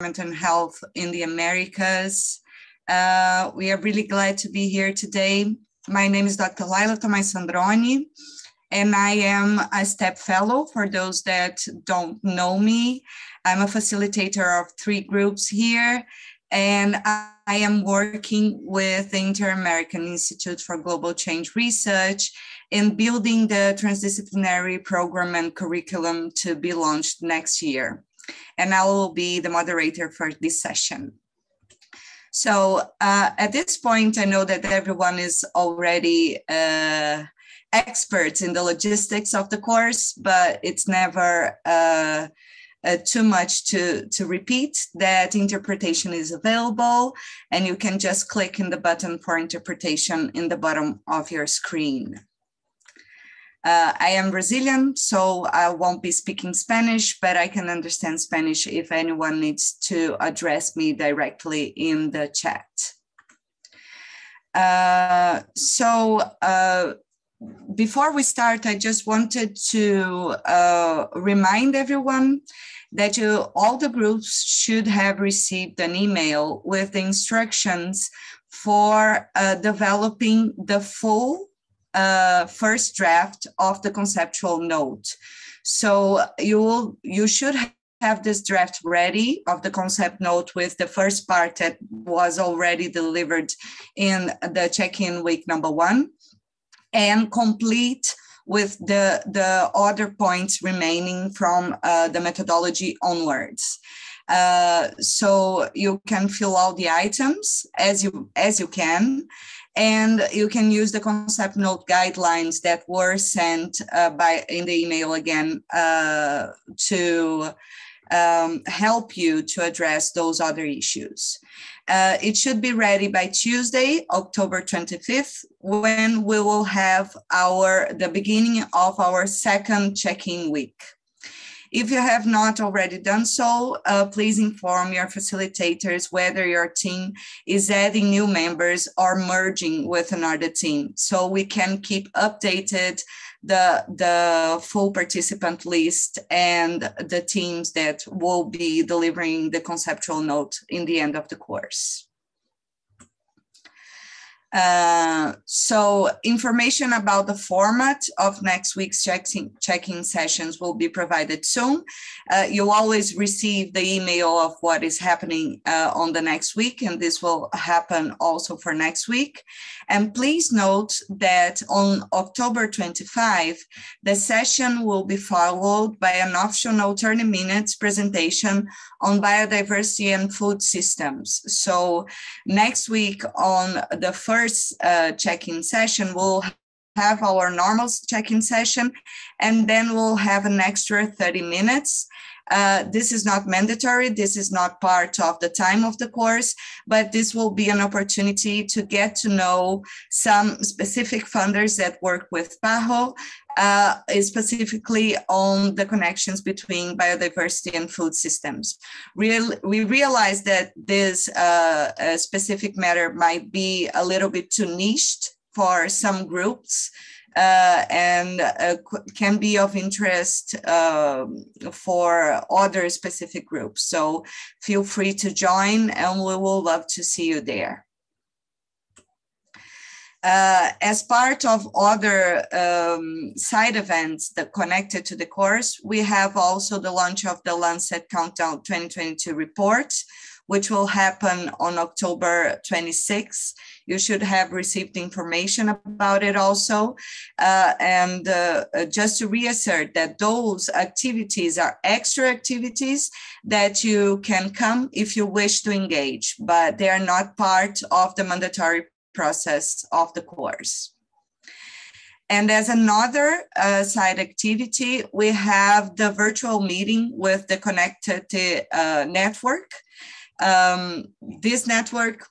and health in the Americas. Uh, we are really glad to be here today. My name is Dr. Laila Tomai-Sandroni, and I am a STEP fellow for those that don't know me. I'm a facilitator of three groups here, and I am working with the Inter-American Institute for Global Change Research in building the transdisciplinary program and curriculum to be launched next year and I will be the moderator for this session. So uh, at this point, I know that everyone is already uh, experts in the logistics of the course, but it's never uh, uh, too much to, to repeat that interpretation is available and you can just click in the button for interpretation in the bottom of your screen. Uh, I am Brazilian, so I won't be speaking Spanish, but I can understand Spanish if anyone needs to address me directly in the chat. Uh, so uh, before we start, I just wanted to uh, remind everyone that you, all the groups should have received an email with the instructions for uh, developing the full uh, first draft of the conceptual note. So you will, you should have this draft ready of the concept note with the first part that was already delivered in the check-in week number one and complete with the, the other points remaining from uh, the methodology onwards. Uh, so you can fill out the items as you as you can and you can use the concept note guidelines that were sent uh, by in the email again uh, to um, help you to address those other issues. Uh, it should be ready by Tuesday, October 25th, when we will have our the beginning of our second check-in week. If you have not already done so, uh, please inform your facilitators whether your team is adding new members or merging with another team so we can keep updated the, the full participant list and the teams that will be delivering the conceptual note in the end of the course. Uh, so information about the format of next week's check-in check sessions will be provided soon. Uh, you always receive the email of what is happening uh, on the next week, and this will happen also for next week. And please note that on October 25, the session will be followed by an optional 30 minutes presentation on biodiversity and food systems. So next week on the first uh, check-in session, we'll have our normal check-in session, and then we'll have an extra 30 minutes. Uh, this is not mandatory. This is not part of the time of the course, but this will be an opportunity to get to know some specific funders that work with PAHO, uh, specifically on the connections between biodiversity and food systems. Real, we realize that this uh, specific matter might be a little bit too niched for some groups. Uh, and uh, can be of interest uh, for other specific groups. So feel free to join and we will love to see you there. Uh, as part of other um, side events that connected to the course, we have also the launch of the Lancet Countdown 2022 report, which will happen on October 26. You should have received information about it also. Uh, and uh, just to reassert that those activities are extra activities that you can come if you wish to engage, but they are not part of the mandatory process of the course. And as another uh, side activity, we have the virtual meeting with the Connected uh, Network. Um, this network,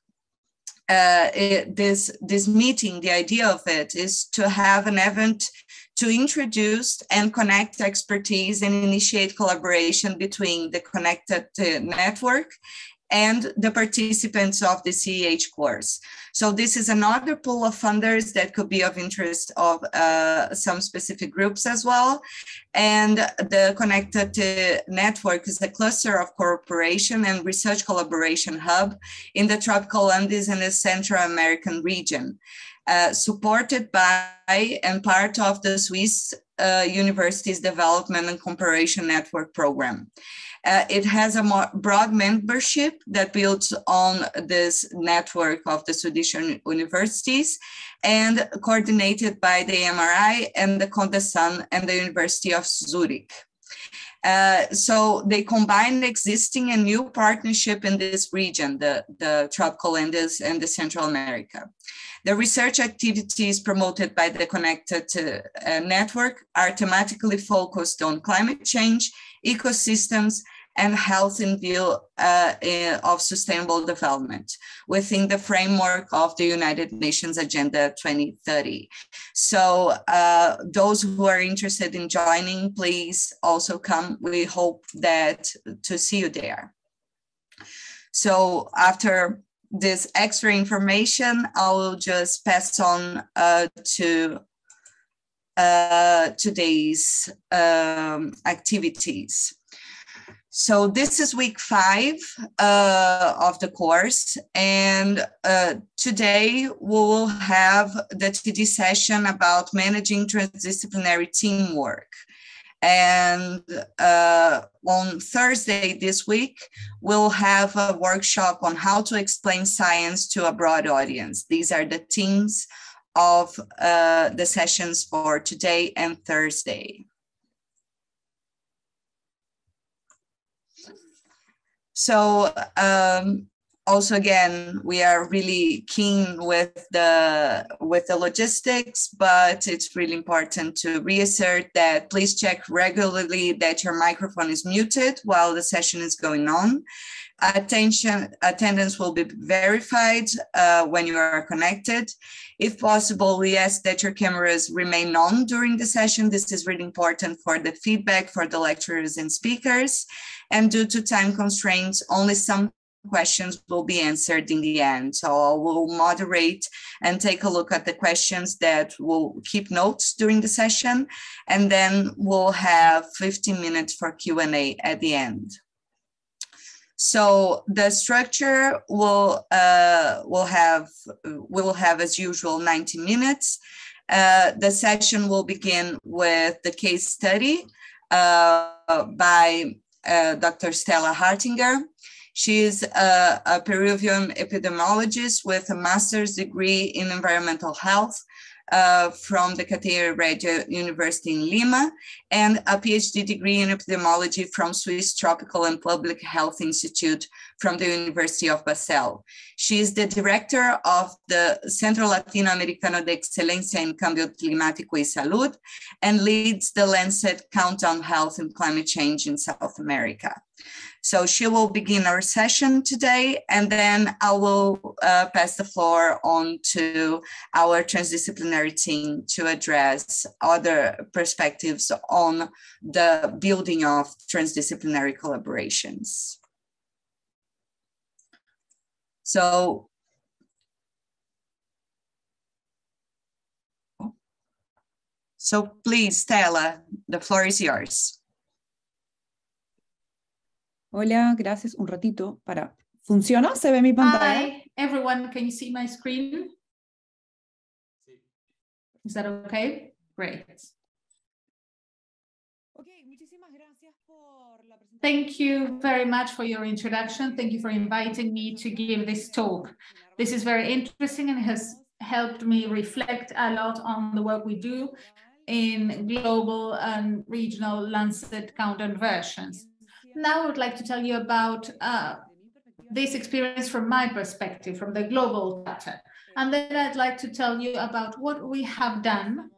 uh, it, this, this meeting, the idea of it is to have an event to introduce and connect expertise and initiate collaboration between the Connected Network and the participants of the CEH course. So this is another pool of funders that could be of interest of uh, some specific groups as well. And the Connected Network is a cluster of cooperation and research collaboration hub in the tropical Andes and the Central American region. Uh, supported by and part of the Swiss uh, Universities Development and Cooperation Network program. Uh, it has a broad membership that builds on this network of the Swedish universities and coordinated by the MRI and the CONDESAN and the University of Zurich. Uh, so they combine existing and new partnership in this region, the, the tropical Andes and the Central America. The research activities promoted by the Connected uh, Network are thematically focused on climate change, ecosystems, and health in view uh, of sustainable development within the framework of the United Nations Agenda 2030. So uh, those who are interested in joining, please also come. We hope that to see you there. So after this extra information, I will just pass on uh, to uh, today's um, activities. So this is week five uh, of the course. And uh, today we will have the TD session about managing transdisciplinary teamwork. And uh, on Thursday this week, we'll have a workshop on how to explain science to a broad audience. These are the themes of uh, the sessions for today and Thursday. So um, also again, we are really keen with the with the logistics, but it's really important to reassert that please check regularly that your microphone is muted while the session is going on. Attention, attendance will be verified uh, when you are connected. If possible, we ask that your cameras remain on during the session. This is really important for the feedback for the lecturers and speakers. And due to time constraints, only some questions will be answered in the end. So I will moderate and take a look at the questions that will keep notes during the session. And then we'll have 15 minutes for Q&A at the end. So the structure will uh, will have will have as usual 90 minutes. Uh, the session will begin with the case study uh, by uh, Dr. Stella Hartinger. She is a, a, Peruvian epidemiologist with a master's degree in environmental health uh, from the Cayetano Heredia University in Lima and a PhD degree in epidemiology from Swiss Tropical and Public Health Institute from the University of Basel. She is the director of the Centro Latinoamericano de Excelencia en Cambio Climático y Salud and leads the Lancet Countdown on Health and Climate Change in South America. So she will begin our session today, and then I will uh, pass the floor on to our transdisciplinary team to address other perspectives on the building of transdisciplinary collaborations. So So please, Stella, the floor is yours. Hola, gracias. Un ratito para. ¿Funciona? ¿Se ve mi pantalla? Hi, everyone. Can you see my screen? Is that okay? Great. Okay, muchísimas gracias por la presentación. Thank you very much for your introduction. Thank you for inviting me to give this talk. This is very interesting and has helped me reflect a lot on the work we do in global and regional Lancet countdown versions. Now I would like to tell you about uh, this experience from my perspective, from the global data. And then I'd like to tell you about what we have done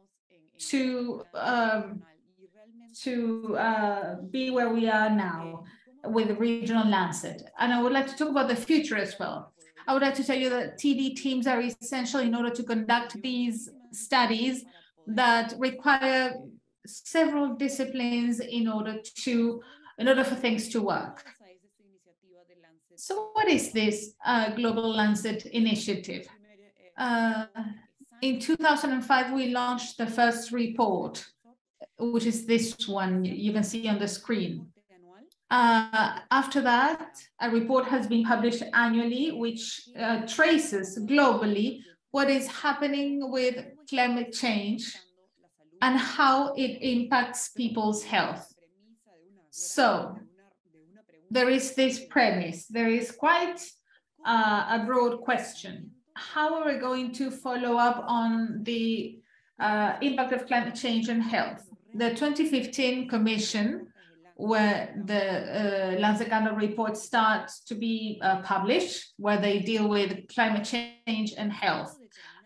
to, um, to uh, be where we are now with the regional Lancet. And I would like to talk about the future as well. I would like to tell you that TD teams are essential in order to conduct these studies that require several disciplines in order to in order for things to work. So what is this uh, Global Lancet initiative? Uh, in 2005, we launched the first report, which is this one you can see on the screen. Uh, after that, a report has been published annually, which uh, traces globally what is happening with climate change and how it impacts people's health. So there is this premise, there is quite uh, a broad question. How are we going to follow up on the uh, impact of climate change and health? The 2015 Commission, where the uh, Lancet report starts to be uh, published, where they deal with climate change and health.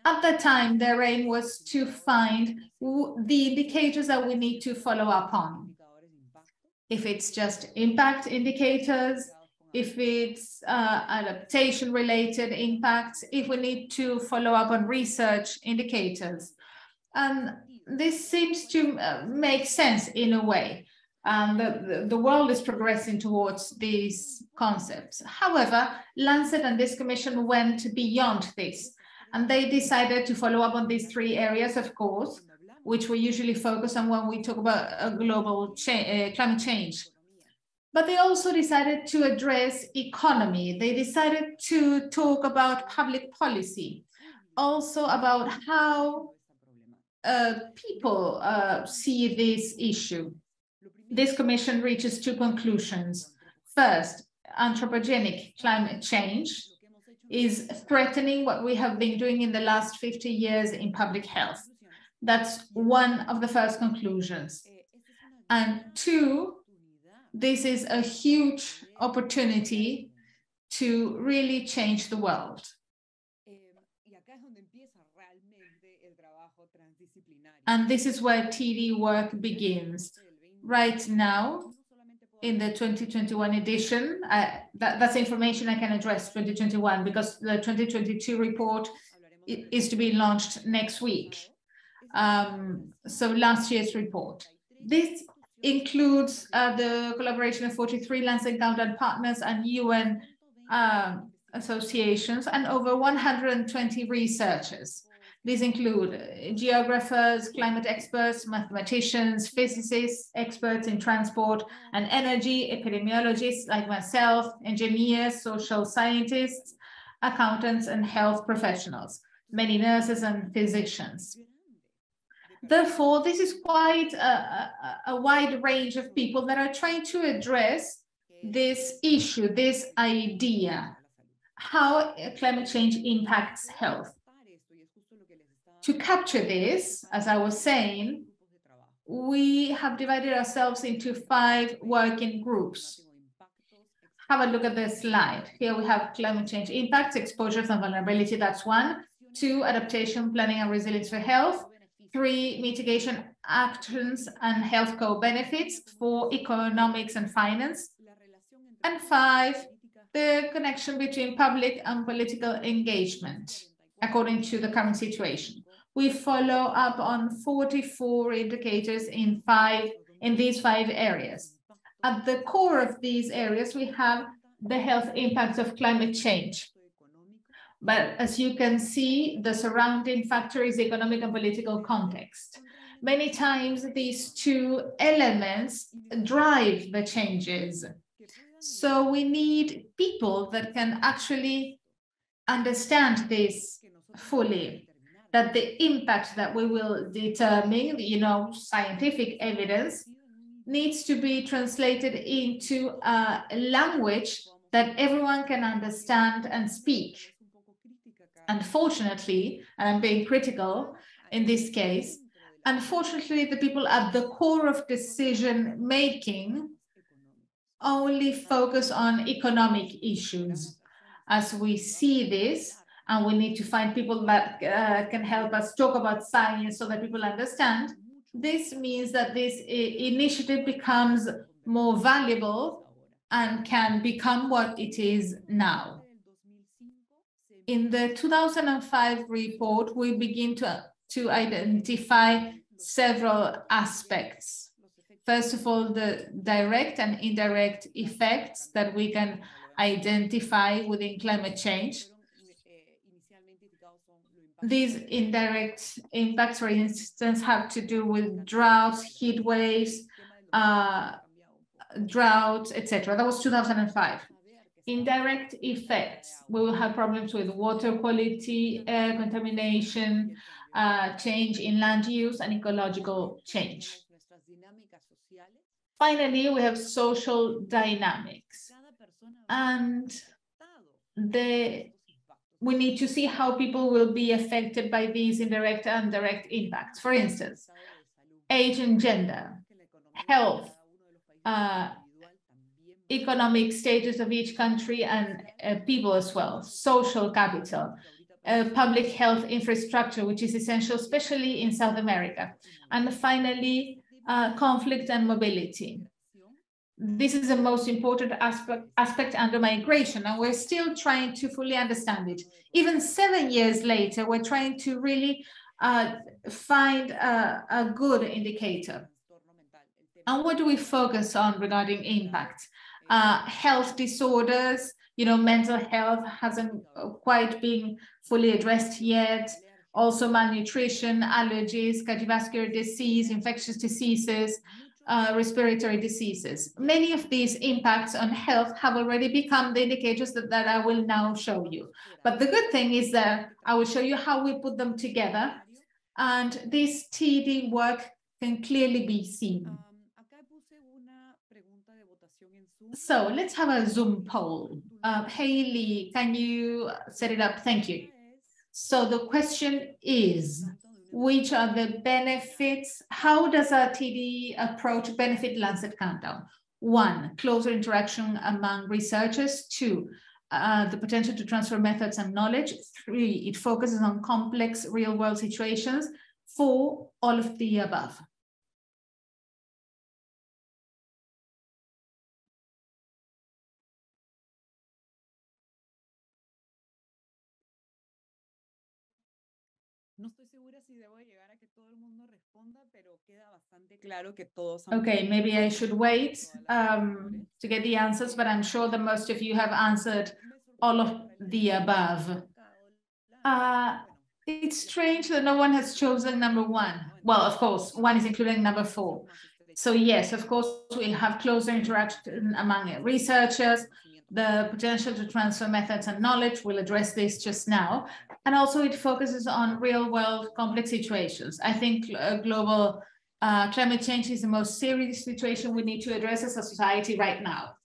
At that time, their aim was to find the indicators that we need to follow up on if it's just impact indicators, if it's uh, adaptation related impacts, if we need to follow up on research indicators. And this seems to uh, make sense in a way. And the, the world is progressing towards these concepts. However, Lancet and this commission went beyond this, and they decided to follow up on these three areas, of course, which we usually focus on when we talk about global cha uh, climate change. But they also decided to address economy. They decided to talk about public policy, also about how uh, people uh, see this issue. This commission reaches two conclusions. First, anthropogenic climate change is threatening what we have been doing in the last 50 years in public health. That's one of the first conclusions. And two, this is a huge opportunity to really change the world. And this is where TD work begins. Right now, in the 2021 edition, uh, that, that's information I can address 2021 because the 2022 report is to be launched next week um, so last year's report. This includes uh, the collaboration of 43 Lancet Countdown partners and UN uh, associations and over 120 researchers. These include uh, geographers, climate experts, mathematicians, physicists, experts in transport and energy, epidemiologists like myself, engineers, social scientists, accountants, and health professionals, many nurses and physicians. Therefore, this is quite a, a, a, wide range of people that are trying to address this issue, this idea, how climate change impacts health. To capture this, as I was saying, we have divided ourselves into five working groups. Have a look at this slide. Here we have climate change impacts, exposures and vulnerability, that's one. Two, adaptation, planning and resilience for health three mitigation actions and health co-benefits for economics and finance, and five, the connection between public and political engagement, according to the current situation. We follow up on 44 indicators in five in these five areas. At the core of these areas, we have the health impacts of climate change, but as you can see, the surrounding factor is economic and political context. Many times these two elements drive the changes. So we need people that can actually understand this fully, that the impact that we will determine, you know, scientific evidence, needs to be translated into a language that everyone can understand and speak. Unfortunately, and I'm being critical in this case, unfortunately, the people at the core of decision making only focus on economic issues. As we see this, and we need to find people that uh, can help us talk about science so that people understand, this means that this initiative becomes more valuable and can become what it is now in the 2005 report, we begin to, to identify several aspects. First of all, the direct and indirect effects that we can identify within climate change. These indirect impacts, for instance, have to do with droughts, heat waves, uh, droughts, etc. That was 2005. Indirect effects, we will have problems with water quality, air contamination, uh, change in land use, and ecological change. Finally, we have social dynamics. And the we need to see how people will be affected by these indirect and direct impacts. For instance, age and gender, health, uh, economic status of each country and uh, people as well, social capital, uh, public health infrastructure, which is essential, especially in South America. And finally, uh, conflict and mobility. This is the most important aspect, aspect under migration, and we're still trying to fully understand it. Even seven years later, we're trying to really uh, find a, a good indicator. And what do we focus on regarding impact? Uh, health disorders, you know, mental health hasn't quite been fully addressed yet. Also malnutrition, allergies, cardiovascular disease, infectious diseases, uh, respiratory diseases. Many of these impacts on health have already become the indicators that, that I will now show you. But the good thing is that I will show you how we put them together. And this TD work can clearly be seen. So let's have a Zoom poll. Uh, Haley, can you set it up? Thank you. So the question is, which are the benefits? How does a TD approach benefit Lancet Countdown? One, closer interaction among researchers. Two, uh, the potential to transfer methods and knowledge. Three, it focuses on complex real world situations. Four, all of the above. Okay, maybe I should wait um, to get the answers, but I'm sure that most of you have answered all of the above. Uh, it's strange that no one has chosen number one. Well, of course, one is including number four. So yes, of course, we'll have closer interaction among researchers, the potential to transfer methods and knowledge. We'll address this just now. And also it focuses on real world complex situations. I think uh, global uh, climate change is the most serious situation we need to address as a society right now.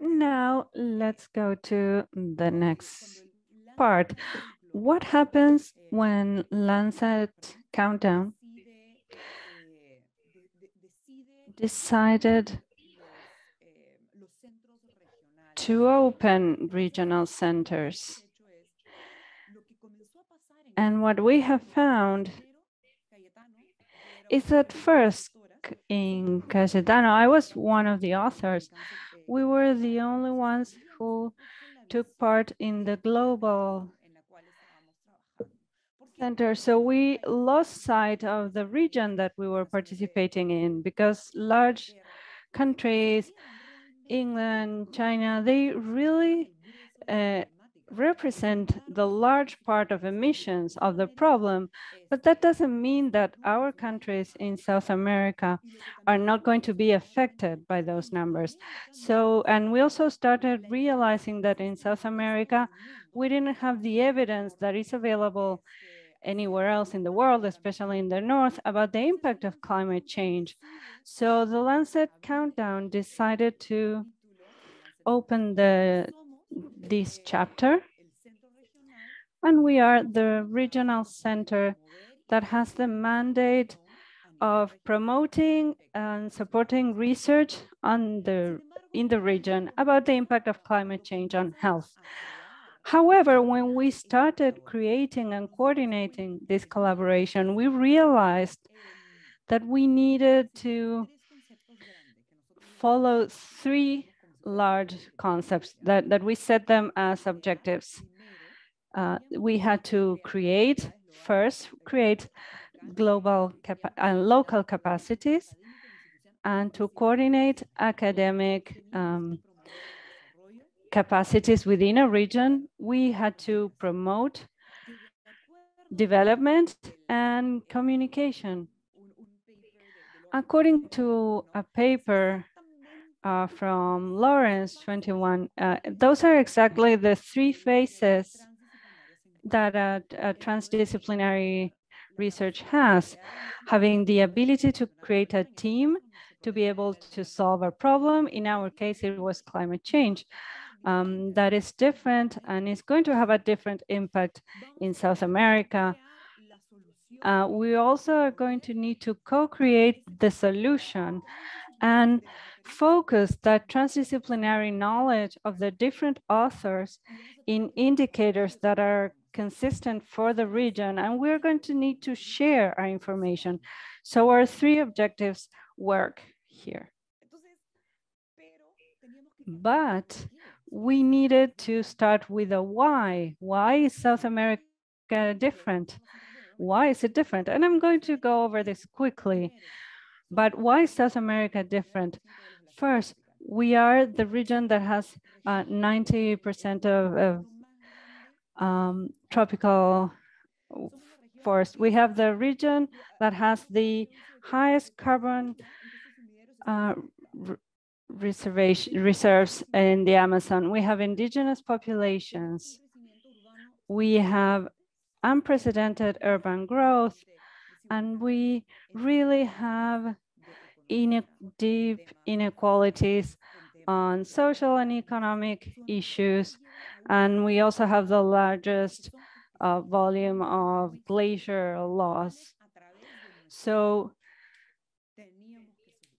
Now let's go to the next part. What happens when Lancet Countdown decided to open regional centers. And what we have found is that first in Cayetano, I was one of the authors. We were the only ones who took part in the global center. So we lost sight of the region that we were participating in because large countries England, China, they really uh, represent the large part of emissions of the problem, but that doesn't mean that our countries in South America are not going to be affected by those numbers. So, and we also started realizing that in South America, we didn't have the evidence that is available anywhere else in the world, especially in the north, about the impact of climate change. So the Lancet Countdown decided to open the this chapter. And we are the regional center that has the mandate of promoting and supporting research on the, in the region about the impact of climate change on health. However, when we started creating and coordinating this collaboration, we realized that we needed to follow three large concepts that, that we set them as objectives. Uh, we had to create, first, create global and uh, local capacities and to coordinate academic um, capacities within a region, we had to promote development and communication. According to a paper uh, from Lawrence 21, uh, those are exactly the three phases that a, a transdisciplinary research has, having the ability to create a team to be able to solve a problem. In our case, it was climate change. Um, that is different and is going to have a different impact in South America. Uh, we also are going to need to co-create the solution and focus that transdisciplinary knowledge of the different authors in indicators that are consistent for the region. And we're going to need to share our information. So our three objectives work here. But we needed to start with a why. Why is South America different? Why is it different? And I'm going to go over this quickly. But why is South America different? First, we are the region that has 90% uh, of, of um, tropical forest. We have the region that has the highest carbon uh, reservation reserves in the Amazon. We have indigenous populations. We have unprecedented urban growth, and we really have in deep inequalities on social and economic issues. And we also have the largest uh, volume of glacier loss. So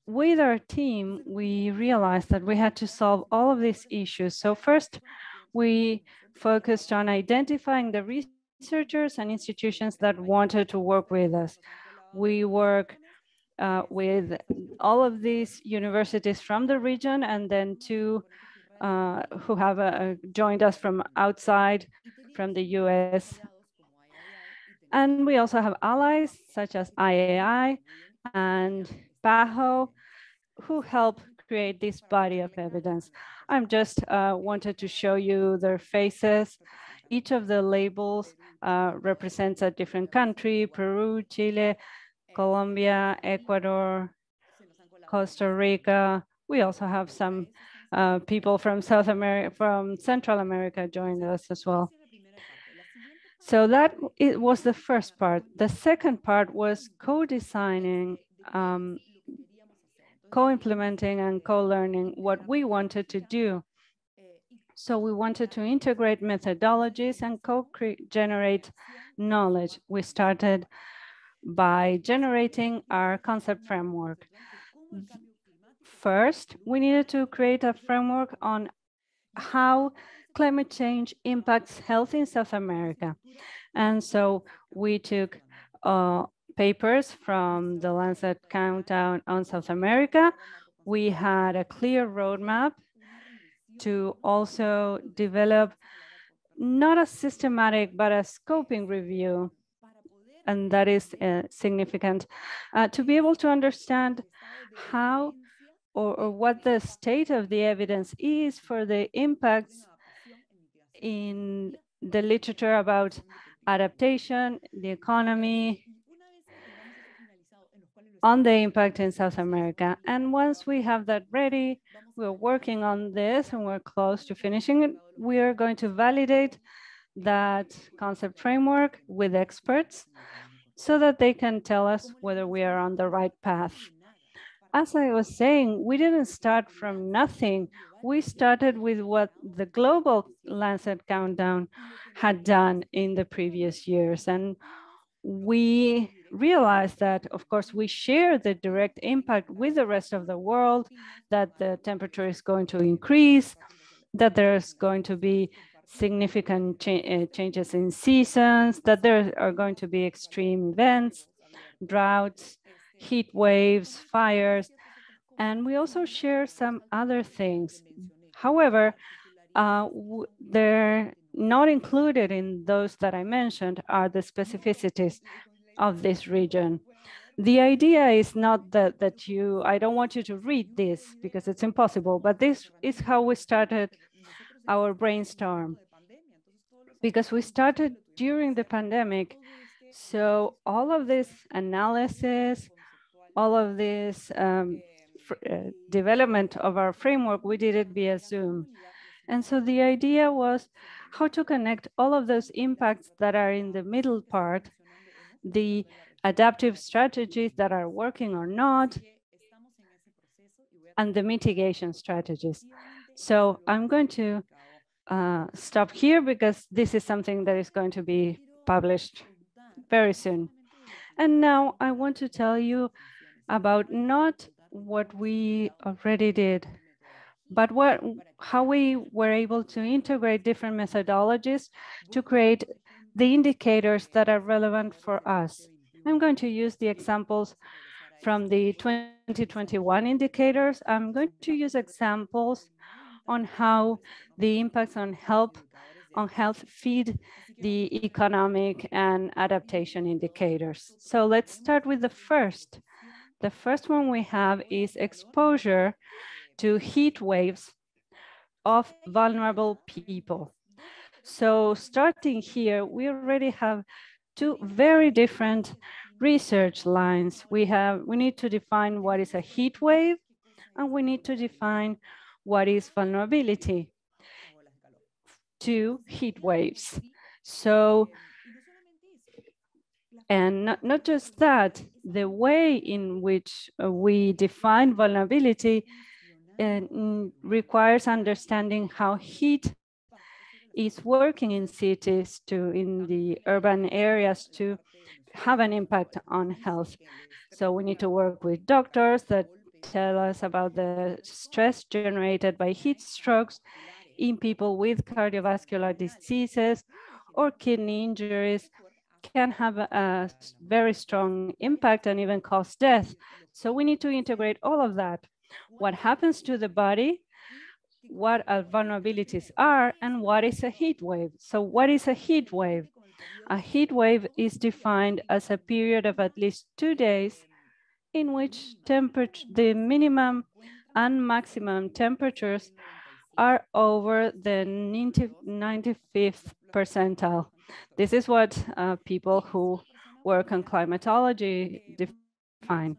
with our team, we realized that we had to solve all of these issues. So first, we focused on identifying the researchers and institutions that wanted to work with us. We work uh, with all of these universities from the region and then two uh, who have uh, joined us from outside, from the US. And we also have allies such as IAI and PAHO, who help create this body of evidence. I'm just uh, wanted to show you their faces. Each of the labels uh, represents a different country, Peru, Chile, Colombia, Ecuador, Costa Rica. We also have some uh, people from South America, from Central America joined us as well. So that it was the first part. The second part was co-designing, um, co-implementing and co-learning what we wanted to do. So we wanted to integrate methodologies and co-generate knowledge. We started by generating our concept framework. First, we needed to create a framework on how climate change impacts health in South America. And so we took uh, papers from the Lancet Countdown on South America. We had a clear roadmap to also develop not a systematic, but a scoping review and that is uh, significant, uh, to be able to understand how or, or, what the state of the evidence is for the impacts in the literature about adaptation, the economy, on the impact in South America. And once we have that ready, we're working on this and we're close to finishing it. We are going to validate that concept framework with experts so that they can tell us whether we are on the right path. As I was saying, we didn't start from nothing. We started with what the global Lancet Countdown had done in the previous years. And we realized that, of course, we share the direct impact with the rest of the world, that the temperature is going to increase, that there's going to be significant cha uh, changes in seasons, that there are going to be extreme events, droughts, heat waves, fires, and we also share some other things. However, uh, they're not included in those that I mentioned are the specificities of this region. the idea is not that, that you, I don't want you to read this because it's impossible, but this is how we started our brainstorm because we started during the pandemic. So all of this analysis, all of this um, uh, development of our framework, we did it via Zoom. And so the idea was how to connect all of those impacts that are in the middle part, the adaptive strategies that are working or not, and the mitigation strategies. So I'm going to uh, stop here because this is something that is going to be published very soon. And now I want to tell you about not what we already did, but what, how we were able to integrate different methodologies to create the indicators that are relevant for us. I'm going to use the examples from the 2021 indicators. I'm going to use examples on how the impacts on health, on health feed the economic and adaptation indicators. So let's start with the first. The first one we have is exposure to heat waves of vulnerable people. So starting here, we already have two very different research lines. We have, we need to define what is a heat wave and we need to define what is vulnerability to heat waves. So, and not, not just that, the way in which uh, we define vulnerability uh, requires understanding how heat is working in cities to in the urban areas to have an impact on health. So we need to work with doctors that tell us about the stress generated by heat strokes in people with cardiovascular diseases or kidney injuries can have a very strong impact and even cause death. So we need to integrate all of that. What happens to the body, what our vulnerabilities are, and what is a heat wave. So what is a heat wave? A heat wave is defined as a period of at least two days in which temperature, the minimum and maximum temperatures are over the 90, 95th percentile. This is what uh, people who work on climatology define.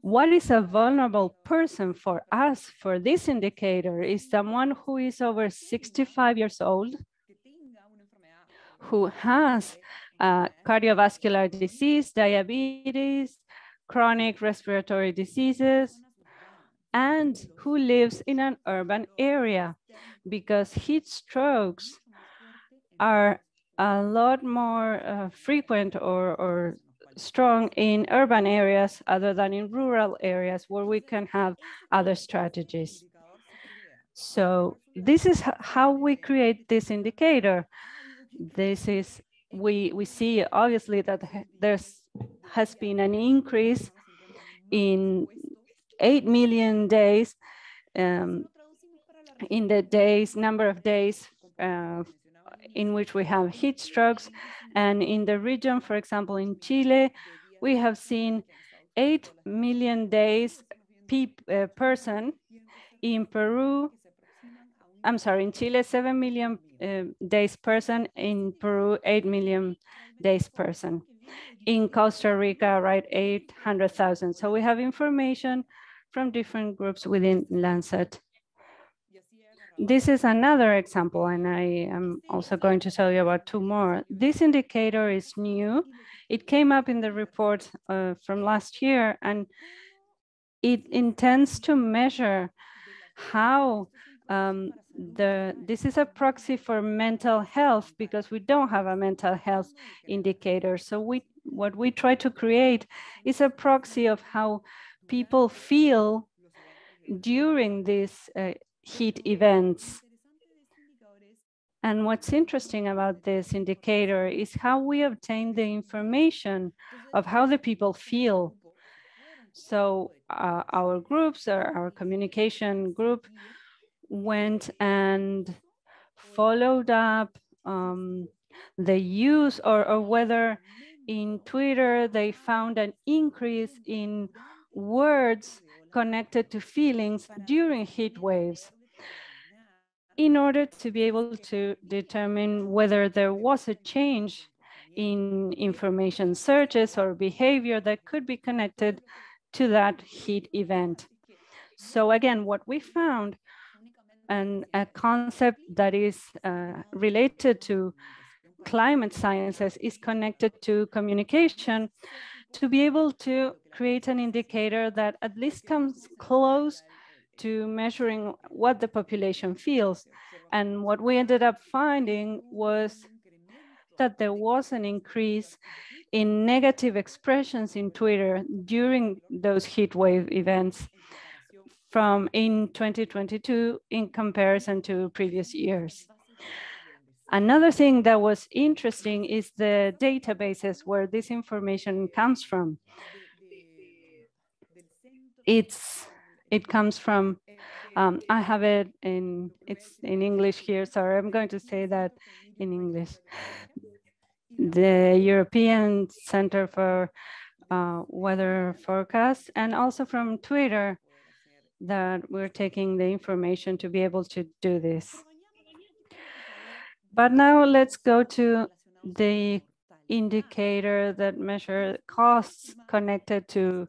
What is a vulnerable person for us for this indicator is someone who is over 65 years old, who has uh, cardiovascular disease, diabetes, chronic respiratory diseases, and who lives in an urban area because heat strokes are a lot more uh, frequent or, or strong in urban areas other than in rural areas where we can have other strategies. So this is how we create this indicator. This is, we, we see obviously that there's has been an increase in 8 million days um, in the days, number of days uh, in which we have heat strokes. And in the region, for example, in Chile, we have seen 8 million days per uh, person. In Peru, I'm sorry, in Chile, 7 million uh, days person. In Peru, 8 million days person in Costa Rica, right, 800,000. So we have information from different groups within Lancet. This is another example, and I am also going to tell you about two more. This indicator is new. It came up in the report uh, from last year, and it intends to measure how um, the this is a proxy for mental health because we don't have a mental health indicator. So we what we try to create is a proxy of how people feel during these uh, heat events. And what's interesting about this indicator is how we obtain the information of how the people feel. So uh, our groups, our, our communication group, went and followed up um, the use or, or whether in Twitter, they found an increase in words connected to feelings during heat waves in order to be able to determine whether there was a change in information searches or behavior that could be connected to that heat event. So again, what we found and a concept that is uh, related to climate sciences is connected to communication to be able to create an indicator that at least comes close to measuring what the population feels. And what we ended up finding was that there was an increase in negative expressions in Twitter during those heat wave events from in 2022 in comparison to previous years. Another thing that was interesting is the databases where this information comes from. It's, it comes from, um, I have it in, it's in English here, sorry, I'm going to say that in English. The European Center for uh, Weather Forecast and also from Twitter that we're taking the information to be able to do this. But now let's go to the indicator that measure costs connected to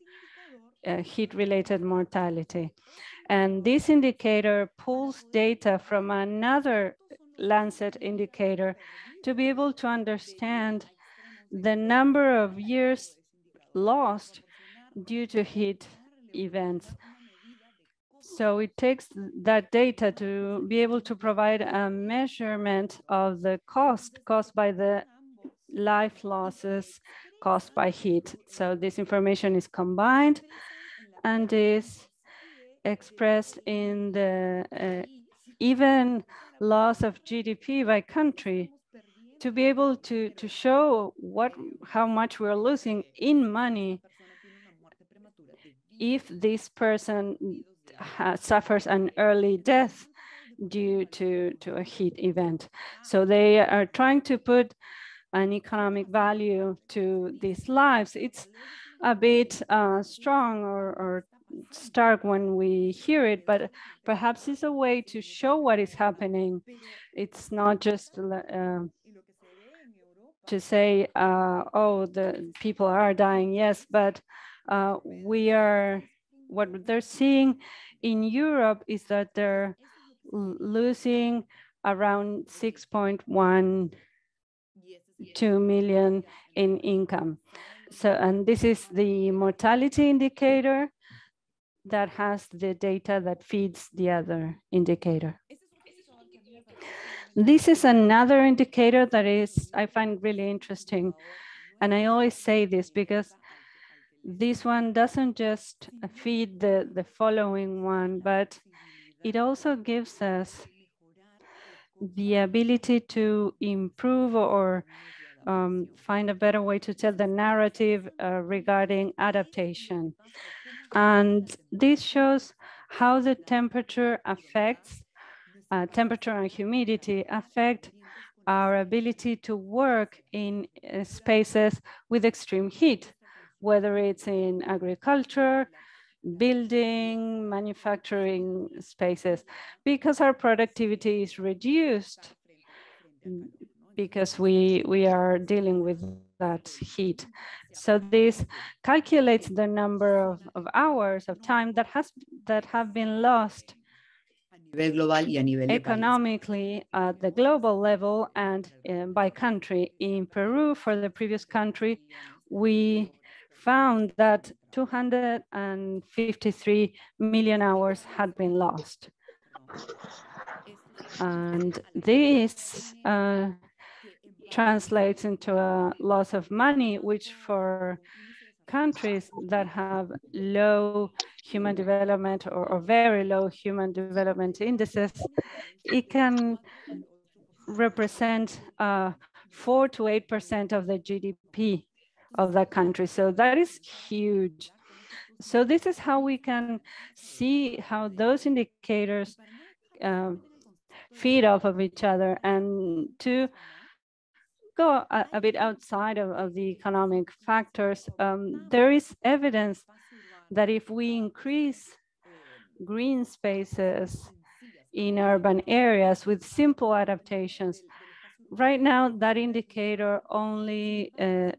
uh, heat-related mortality. And this indicator pulls data from another Lancet indicator to be able to understand the number of years lost due to heat events. So it takes that data to be able to provide a measurement of the cost caused by the life losses caused by heat. So this information is combined and is expressed in the uh, even loss of GDP by country to be able to, to show what how much we're losing in money if this person suffers an early death due to, to a heat event. So they are trying to put an economic value to these lives. It's a bit uh, strong or, or stark when we hear it, but perhaps it's a way to show what is happening. It's not just uh, to say, uh, oh, the people are dying, yes, but uh, we are, what they're seeing in Europe is that they're losing around 6.12 million in income. So, and this is the mortality indicator that has the data that feeds the other indicator. This is another indicator that is, I find really interesting. And I always say this because this one doesn't just feed the, the following one, but it also gives us the ability to improve or um, find a better way to tell the narrative uh, regarding adaptation. And this shows how the temperature affects, uh, temperature and humidity affect our ability to work in uh, spaces with extreme heat whether it's in agriculture, building, manufacturing spaces, because our productivity is reduced because we, we are dealing with that heat. So this calculates the number of, of hours of time that has that have been lost economically at the global level and uh, by country. In Peru, for the previous country, we found that 253 million hours had been lost. And this uh, translates into a loss of money, which for countries that have low human development or, or, very low human development indices, it can represent uh, four to 8% of the GDP of that country. So that is huge. So this is how we can see how those indicators um, feed off of each other and to go a, a bit outside of, of, the economic factors, um, there is evidence that if we increase green spaces in urban areas with simple adaptations, right now that indicator only uh,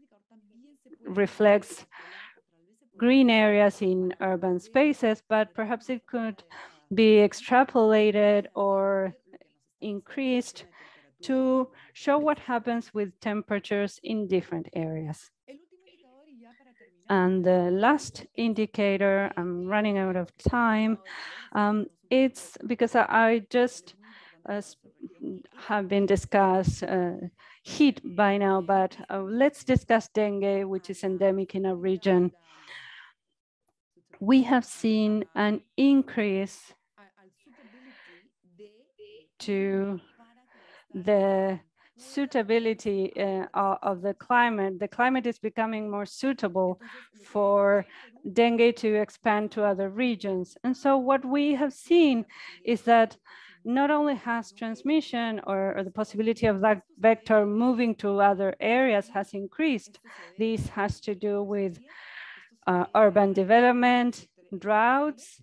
reflects green areas in urban spaces, but perhaps it could be extrapolated or increased to show what happens with temperatures in different areas. And the last indicator, I'm running out of time, um, it's because I just uh, have been discussed uh, heat by now, but uh, let's discuss dengue, which is endemic in a region. We have seen an increase to the suitability uh, of the climate. The climate is becoming more suitable for dengue to expand to other regions. And so what we have seen is that not only has transmission or, or, the possibility of that vector moving to other areas has increased, this has to do with uh, urban development, droughts,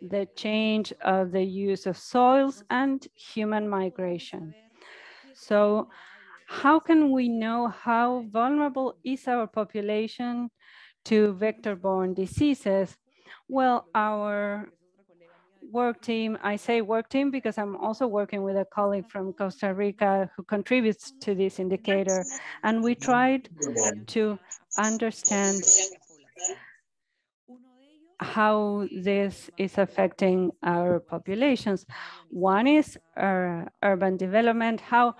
the change of the use of soils and human migration. So how can we know how vulnerable is our population to vector-borne diseases? Well, our work team, I say work team because I'm also working with a colleague from Costa Rica who contributes to this indicator. And we tried to understand how this is affecting our populations. One is uh, urban development, how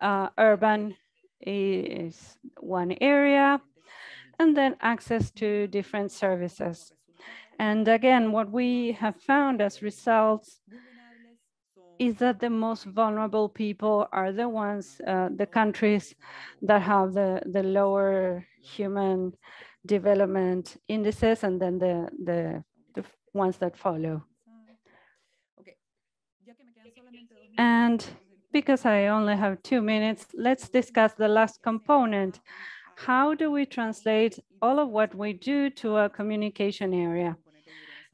uh, urban is one area, and then access to different services. And again, what we have found as results is that the most vulnerable people are the ones, uh, the countries that have the, the lower human development indices and then the, the, the ones that follow. And because I only have two minutes, let's discuss the last component. How do we translate all of what we do to a communication area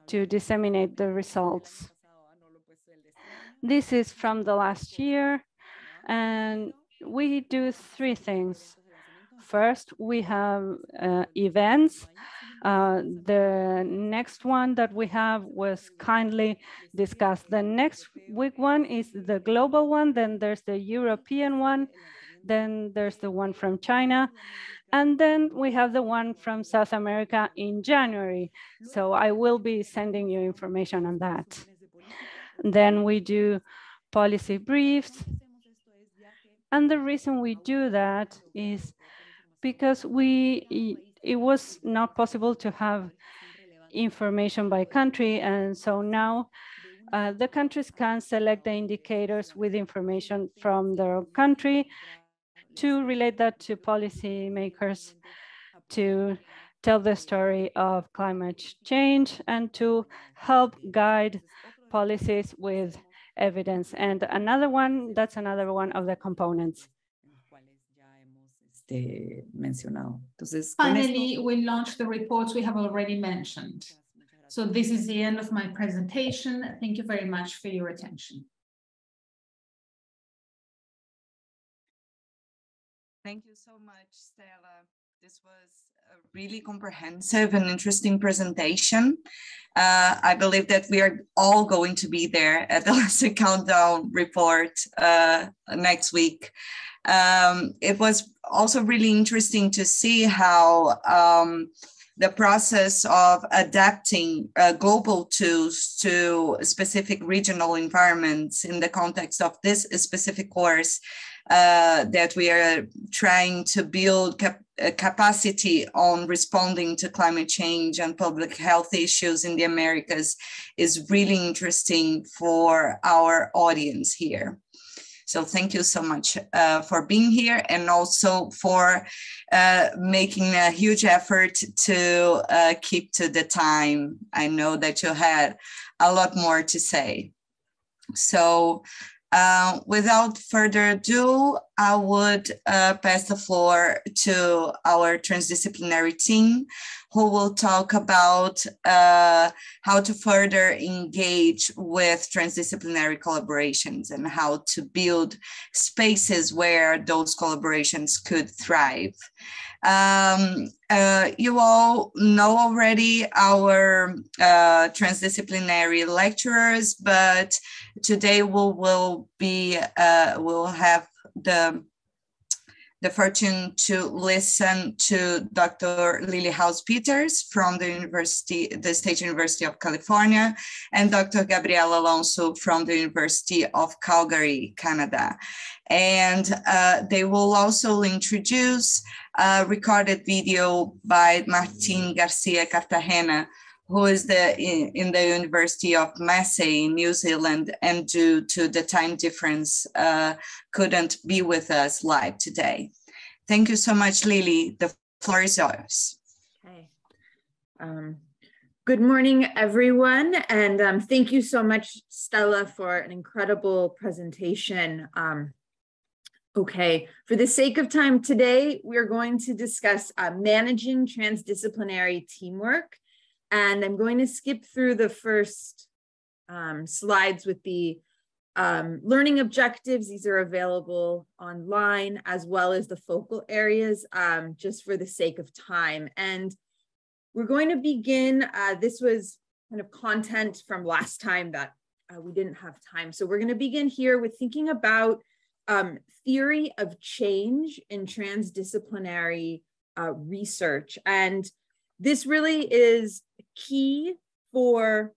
to disseminate the results? This is from the last year, and we do three things. First, we have uh, events. Uh, the next one that we have was kindly discussed. The next week one is the global one, then there's the European one, then there's the one from China, and then we have the one from South America in January. So I will be sending you information on that. Then we do policy briefs. And the reason we do that is because we it was not possible to have information by country. And so now uh, the countries can select the indicators with information from their country to relate that to policymakers to tell the story of climate change and to help guide policies with evidence. And another one, that's another one of the components este, mencionado. Entonces, Finally, we launched the reports we have already mentioned. So this is the end of my presentation. Thank you very much for your attention. Thank you so much, Stella. This was a really comprehensive and interesting presentation. Uh, I believe that we are all going to be there at the Lancet Countdown report uh, next week um, it was also really interesting to see how um, the process of adapting uh, global tools to specific regional environments in the context of this specific course uh, that we are trying to build cap uh, capacity on responding to climate change and public health issues in the Americas is really interesting for our audience here. So thank you so much uh, for being here and also for uh, making a huge effort to uh, keep to the time. I know that you had a lot more to say. So uh, without further ado, I would uh, pass the floor to our transdisciplinary team who will talk about uh, how to further engage with transdisciplinary collaborations and how to build spaces where those collaborations could thrive. Um, uh, you all know already our uh, transdisciplinary lecturers, but today we will be uh, we'll have the the fortune to listen to Dr. Lily House Peters from the University, the State University of California, and Dr. Gabriela Alonso from the University of Calgary, Canada. And uh, they will also introduce a recorded video by Martin Garcia Cartagena, who is the in, in, the University of Massey in New Zealand, and due to the time difference, uh, couldn't be with us live today. Thank you so much, Lily. The floor is yours. Okay. Um, good morning, everyone, and um, thank you so much, Stella, for an incredible presentation. Um, Okay, for the sake of time today, we're going to discuss uh, managing transdisciplinary teamwork and I'm going to skip through the first um, slides with the um, learning objectives. These are available online as well as the focal areas um, just for the sake of time. And we're going to begin, uh, this was kind of content from last time that uh, we didn't have time. So we're going to begin here with thinking about um, theory of change in transdisciplinary uh, research. And this really is key for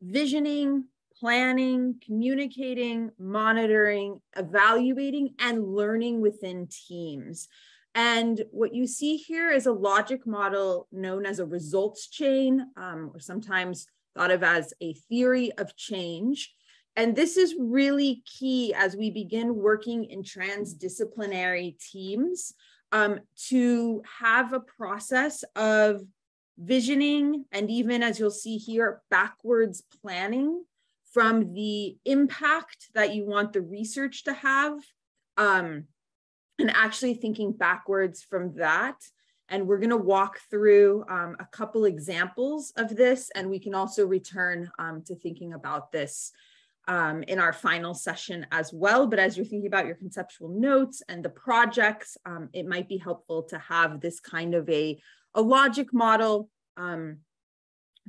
visioning, planning, communicating, monitoring, evaluating, and learning within teams. And what you see here is a logic model known as a results chain, um, or sometimes thought of as a theory of change. And this is really key as we begin working in transdisciplinary teams um, to have a process of visioning and even as you'll see here, backwards planning from the impact that you want the research to have um, and actually thinking backwards from that. And we're going to walk through um, a couple examples of this, and we can also return um, to thinking about this um, in our final session as well. But as you're thinking about your conceptual notes and the projects, um, it might be helpful to have this kind of a, a logic model um,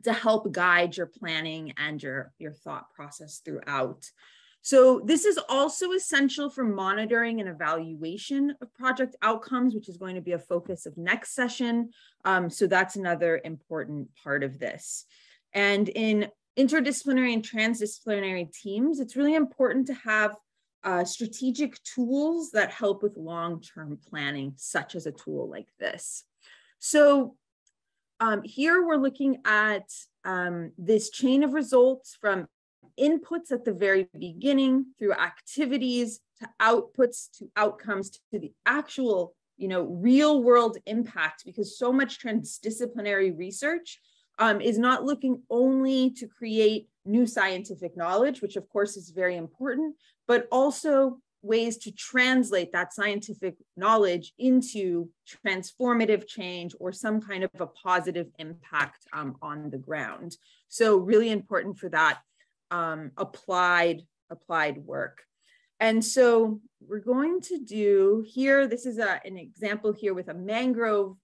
to help guide your planning and your, your thought process throughout. So this is also essential for monitoring and evaluation of project outcomes, which is going to be a focus of next session. Um, so that's another important part of this. And in interdisciplinary and transdisciplinary teams, it's really important to have uh, strategic tools that help with long-term planning, such as a tool like this. So um, here we're looking at um, this chain of results from inputs at the very beginning through activities to outputs to outcomes to the actual you know real world impact because so much transdisciplinary research um, is not looking only to create new scientific knowledge, which of course is very important, but also ways to translate that scientific knowledge into transformative change or some kind of a positive impact um, on the ground. So really important for that um, applied, applied work. And so we're going to do here, this is a, an example here with a mangrove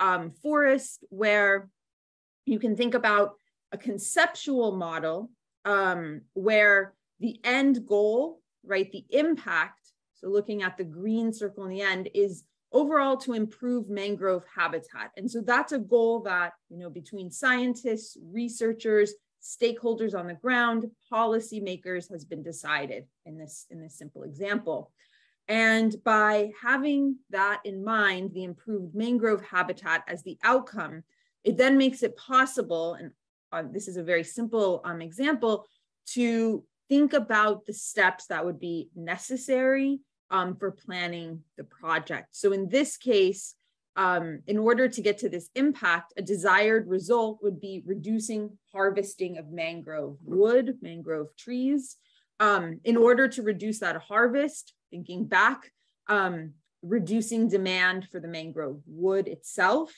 um, forest where you can think about a conceptual model um, where the end goal, right, the impact, so looking at the green circle in the end, is overall to improve mangrove habitat. And so that's a goal that, you know, between scientists, researchers, stakeholders on the ground, policymakers has been decided in this, in this simple example. And by having that in mind, the improved mangrove habitat as the outcome, it then makes it possible, and uh, this is a very simple um, example, to think about the steps that would be necessary um, for planning the project. So in this case, um, in order to get to this impact, a desired result would be reducing harvesting of mangrove wood, mangrove trees. Um, in order to reduce that harvest, thinking back, um, reducing demand for the mangrove wood itself.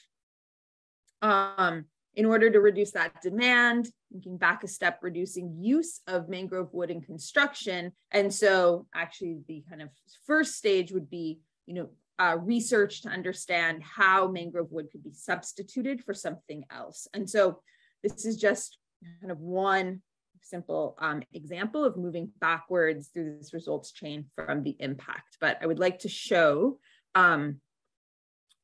Um, in order to reduce that demand, thinking back a step, reducing use of mangrove wood in construction. And so actually the kind of first stage would be, you know, uh, research to understand how mangrove wood could be substituted for something else. And so this is just kind of one simple um, example of moving backwards through this results chain from the impact. But I would like to show um,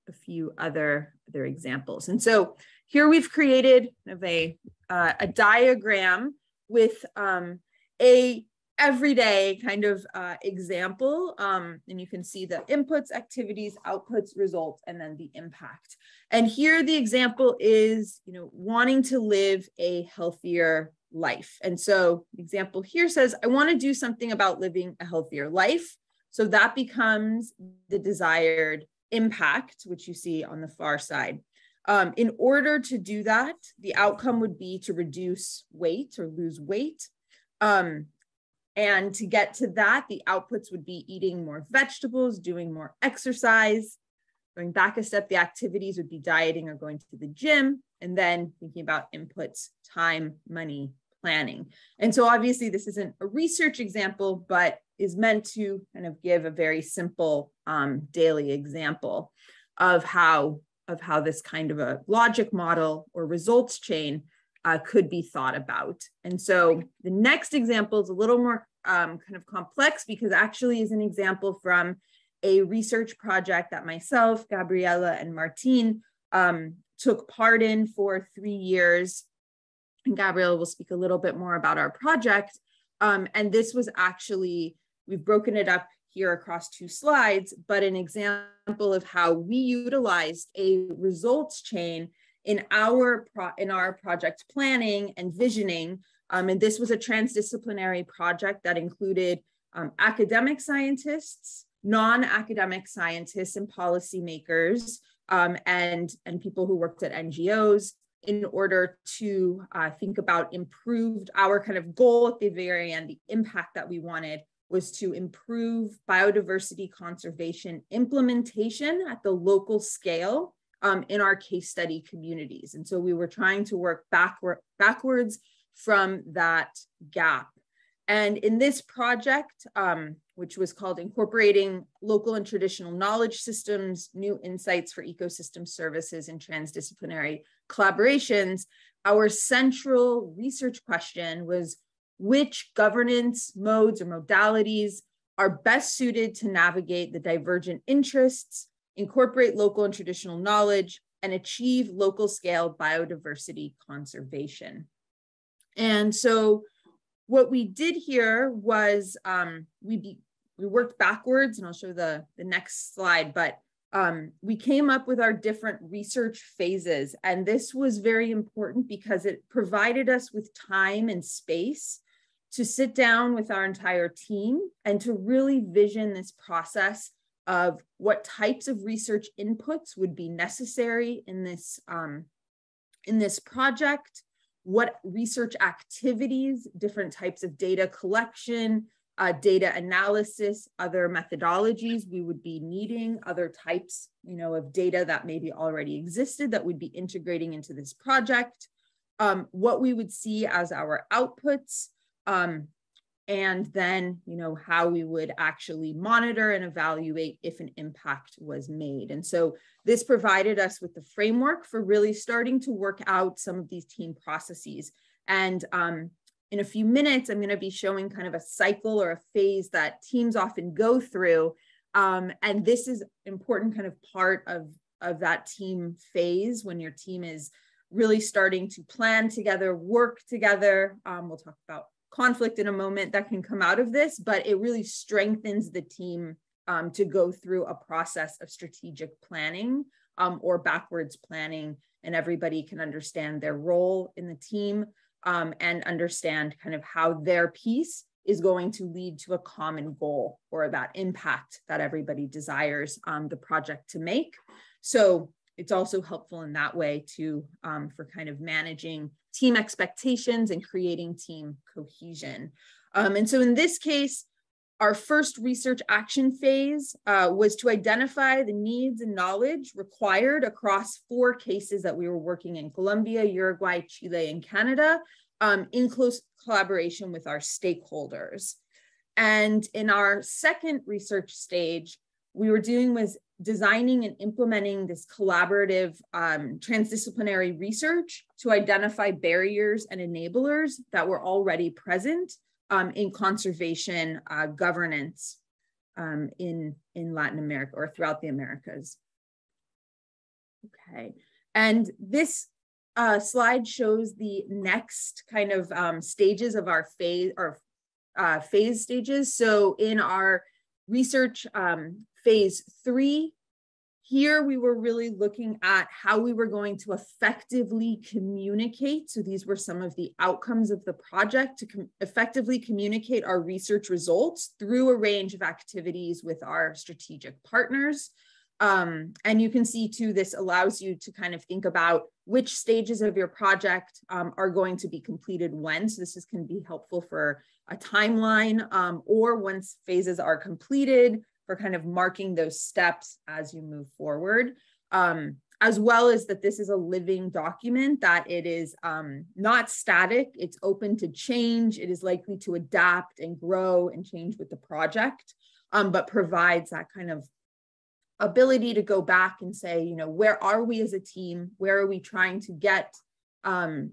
a few other, other examples. And so here we've created of a, uh, a diagram with um, a everyday kind of uh, example. Um, and you can see the inputs, activities, outputs, results, and then the impact. And here the example is, you know, wanting to live a healthier life. And so example here says, I want to do something about living a healthier life. So that becomes the desired impact, which you see on the far side. Um, in order to do that, the outcome would be to reduce weight or lose weight. Um, and to get to that, the outputs would be eating more vegetables, doing more exercise. Going back a step, the activities would be dieting or going to the gym, and then thinking about inputs, time, money, planning. And so obviously this isn't a research example, but is meant to kind of give a very simple um, daily example of how of how this kind of a logic model or results chain uh, could be thought about. And so the next example is a little more um, kind of complex because actually is an example from a research project that myself, Gabriela, and Martine um, took part in for three years and Gabrielle will speak a little bit more about our project. Um, and this was actually, we've broken it up here across two slides, but an example of how we utilized a results chain in our in our project planning and visioning. Um, and this was a transdisciplinary project that included um, academic scientists, non-academic scientists and policymakers, um, and, and people who worked at NGOs, in order to uh, think about improved our kind of goal at the very end, the impact that we wanted was to improve biodiversity conservation implementation at the local scale um, in our case study communities. And so we were trying to work backward, backwards from that gap. And in this project, um, which was called Incorporating Local and Traditional Knowledge Systems, New Insights for Ecosystem Services and Transdisciplinary Collaborations, our central research question was which governance modes or modalities are best suited to navigate the divergent interests, incorporate local and traditional knowledge, and achieve local scale biodiversity conservation. And so what we did here was um, we be, we worked backwards, and I'll show the, the next slide, but um, we came up with our different research phases. And this was very important because it provided us with time and space to sit down with our entire team and to really vision this process of what types of research inputs would be necessary in this, um, in this project, what research activities, different types of data collection, uh, data analysis, other methodologies we would be needing, other types, you know, of data that maybe already existed that we'd be integrating into this project, um, what we would see as our outputs, um, and then, you know, how we would actually monitor and evaluate if an impact was made. And so this provided us with the framework for really starting to work out some of these team processes. And um, in a few minutes, I'm going to be showing kind of a cycle or a phase that teams often go through. Um, and this is important kind of part of, of that team phase when your team is really starting to plan together, work together. Um, we'll talk about conflict in a moment that can come out of this, but it really strengthens the team um, to go through a process of strategic planning um, or backwards planning, and everybody can understand their role in the team um, and understand kind of how their piece is going to lead to a common goal or that impact that everybody desires um, the project to make. So it's also helpful in that way too um, for kind of managing team expectations and creating team cohesion. Um, and so in this case, our first research action phase uh, was to identify the needs and knowledge required across four cases that we were working in Colombia, Uruguay, Chile, and Canada um, in close collaboration with our stakeholders. And in our second research stage, we were doing was designing and implementing this collaborative um, transdisciplinary research to identify barriers and enablers that were already present um, in conservation uh, governance um, in, in Latin America or throughout the Americas. Okay, and this uh, slide shows the next kind of um, stages of our phase or uh, phase stages. So in our research um, phase three, here we were really looking at how we were going to effectively communicate. So these were some of the outcomes of the project to com effectively communicate our research results through a range of activities with our strategic partners. Um, and you can see too, this allows you to kind of think about which stages of your project um, are going to be completed when. So this is, can be helpful for a timeline um, or once phases are completed for kind of marking those steps as you move forward. Um, as well as that this is a living document, that it is um, not static, it's open to change, it is likely to adapt and grow and change with the project, um, but provides that kind of ability to go back and say, you know, where are we as a team? Where are we trying to get um,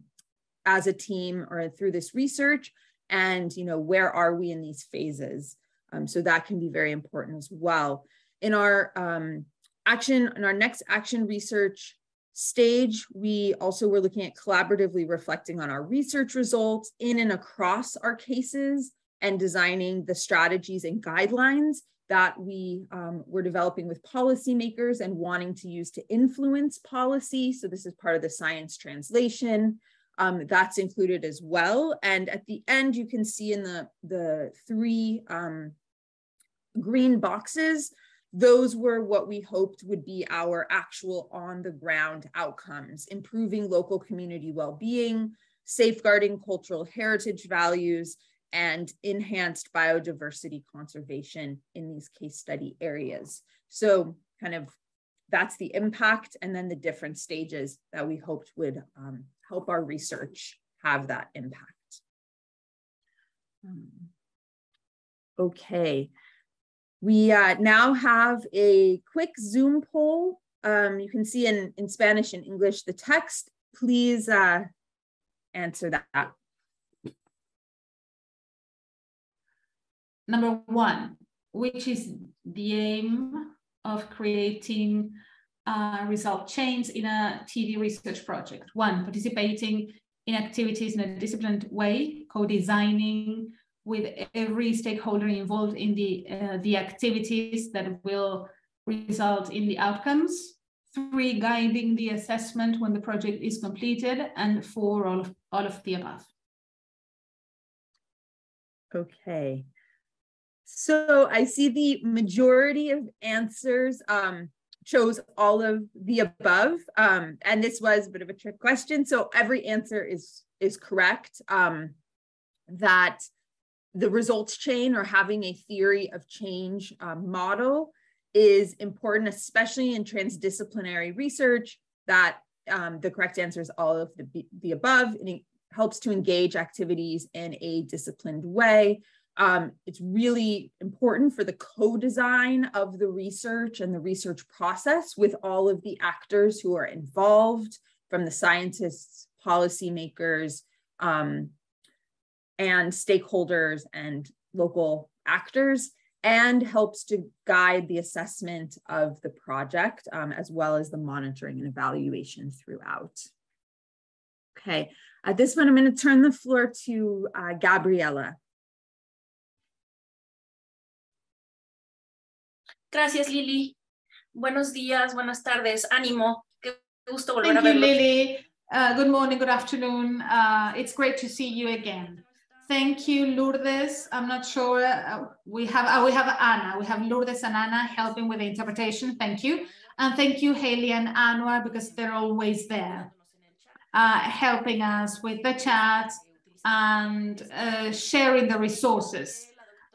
as a team or through this research? And, you know, where are we in these phases? Um, so that can be very important as well. In our um, action, in our next action research stage, we also were looking at collaboratively reflecting on our research results in and across our cases and designing the strategies and guidelines that we um, were developing with policymakers and wanting to use to influence policy. So this is part of the science translation. Um, that's included as well. And at the end, you can see in the, the three um, green boxes, those were what we hoped would be our actual on the ground outcomes, improving local community well-being, safeguarding cultural heritage values, and enhanced biodiversity conservation in these case study areas. So kind of that's the impact and then the different stages that we hoped would um, help our research have that impact. Um, okay, we uh, now have a quick Zoom poll. Um, you can see in, in Spanish and English the text. Please uh, answer that. number one, which is the aim of creating uh, result chains in a TD research project. One, participating in activities in a disciplined way, co-designing with every stakeholder involved in the, uh, the activities that will result in the outcomes. Three, guiding the assessment when the project is completed. And four, all of, all of the above. Okay. So I see the majority of answers um, chose all of the above. Um, and this was a bit of a trick question. So every answer is, is correct. Um, that the results chain or having a theory of change um, model is important, especially in transdisciplinary research, that um, the correct answer is all of the, the above. And it helps to engage activities in a disciplined way. Um, it's really important for the co-design of the research and the research process with all of the actors who are involved, from the scientists, policymakers, um, and stakeholders and local actors, and helps to guide the assessment of the project, um, as well as the monitoring and evaluation throughout. Okay, at this point, I'm going to turn the floor to uh, Gabriela. Gracias, Lili. Buenos días, buenas tardes, ánimo. Qué gusto volver Thank a you, verlos. Lily. Uh, good morning, good afternoon. Uh, it's great to see you again. Thank you, Lourdes. I'm not sure uh, we have uh, we have Anna. We have Lourdes and Anna helping with the interpretation. Thank you, and thank you, Haley and Anwar, because they're always there, uh, helping us with the chat and uh, sharing the resources.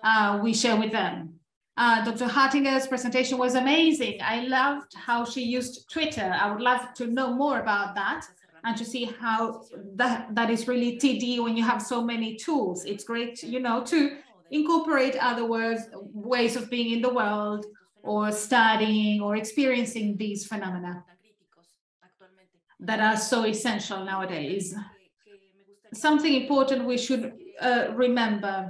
uh, we share with them. Dr. Hartinger's presentation was amazing. I loved how she used Twitter. I would love to know more about that and to see how that, that is really TD when you have so many tools. It's great, you know, to incorporate other words, ways of being in the world or studying or experiencing these phenomena that are so essential nowadays. Something important we should uh, remember.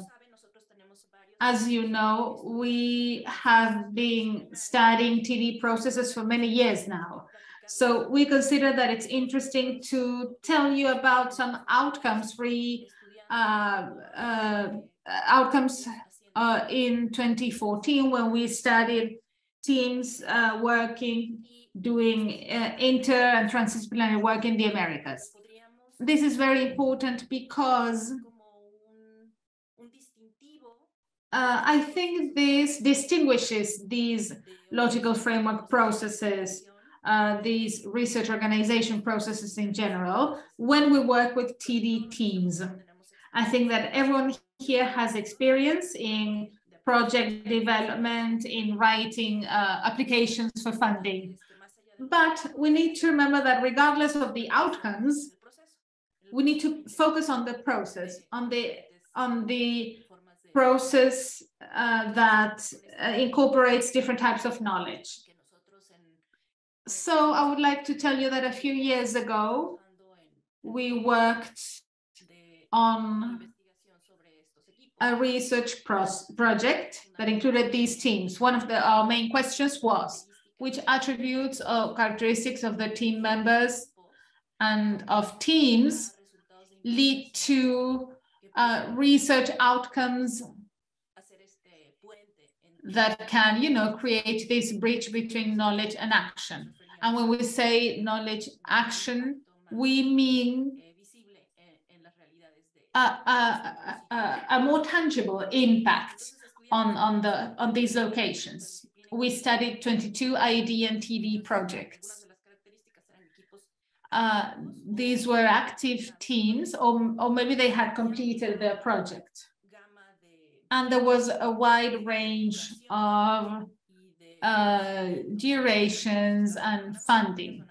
As you know, we have been studying TD processes for many years now. So we consider that it's interesting to tell you about some outcomes free uh, uh, outcomes uh, in 2014 when we studied teams uh, working, doing uh, inter and transdisciplinary work in the Americas. This is very important because uh, I think this distinguishes these logical framework processes, uh, these research organization processes in general, when we work with TD teams. I think that everyone here has experience in project development, in writing uh, applications for funding. But we need to remember that regardless of the outcomes, we need to focus on the process, on the on the process uh, that uh, incorporates different types of knowledge. So I would like to tell you that a few years ago, we worked on a research project that included these teams. One of the, our main questions was, which attributes or characteristics of the team members and of teams lead to uh, research outcomes that can, you know, create this bridge between knowledge and action. And when we say knowledge action, we mean a, a, a, a more tangible impact on, on, the, on these locations. We studied 22 IED and TD projects. Uh, these were active teams, or, or maybe they had completed their project. And there was a wide range of uh, durations and funding.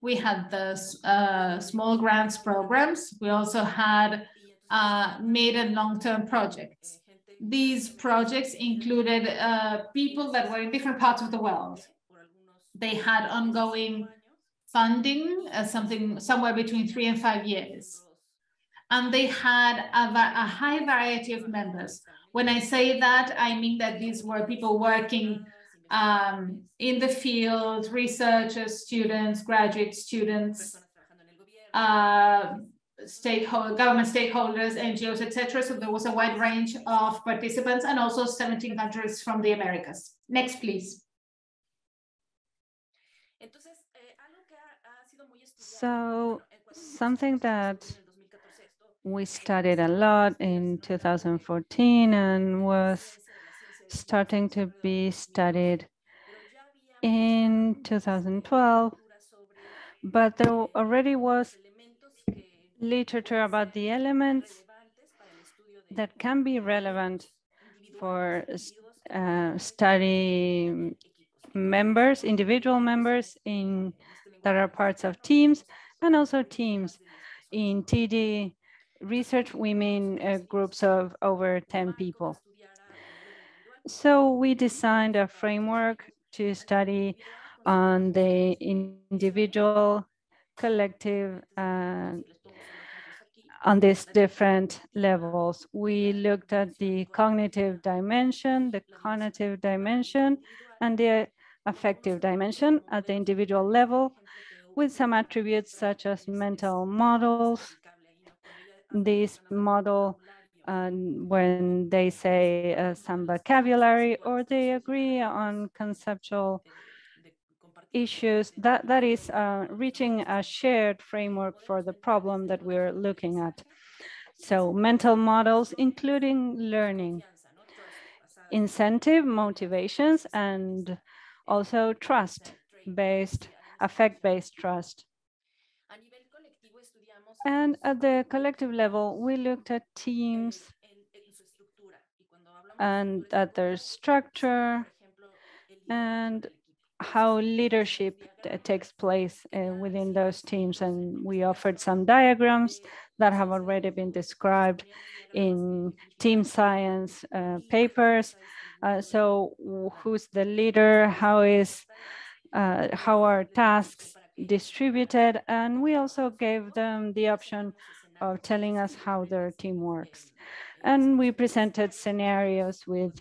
We had the uh, small grants programs. We also had uh, mid and long-term projects. These projects included uh, people that were in different parts of the world. They had ongoing funding, uh, something somewhere between three and five years. And they had a, a high variety of members. When I say that, I mean that these were people working um, in the field, researchers, students, graduate students, uh, stakeholder, government stakeholders, NGOs, etc. So there was a wide range of participants and also 17 countries from the Americas. Next, please. So something that we studied a lot in 2014 and was starting to be studied in 2012, but there already was literature about the elements that can be relevant for uh, study members, individual members in that are parts of teams and also teams. In TD research, we mean uh, groups of over 10 people. So we designed a framework to study on the individual, collective, uh, on these different levels. We looked at the cognitive dimension, the cognitive dimension, and the affective dimension at the individual level with some attributes such as mental models. This model, uh, when they say uh, some vocabulary or they agree on conceptual issues, that, that is uh, reaching a shared framework for the problem that we're looking at. So mental models, including learning, incentive, motivations, and also trust-based, affect-based trust. And at the collective level, we looked at teams and at their structure and how leadership takes place uh, within those teams. And we offered some diagrams that have already been described in team science uh, papers. Uh, so who's the leader? How is uh, how are tasks distributed? And we also gave them the option of telling us how their team works. And we presented scenarios with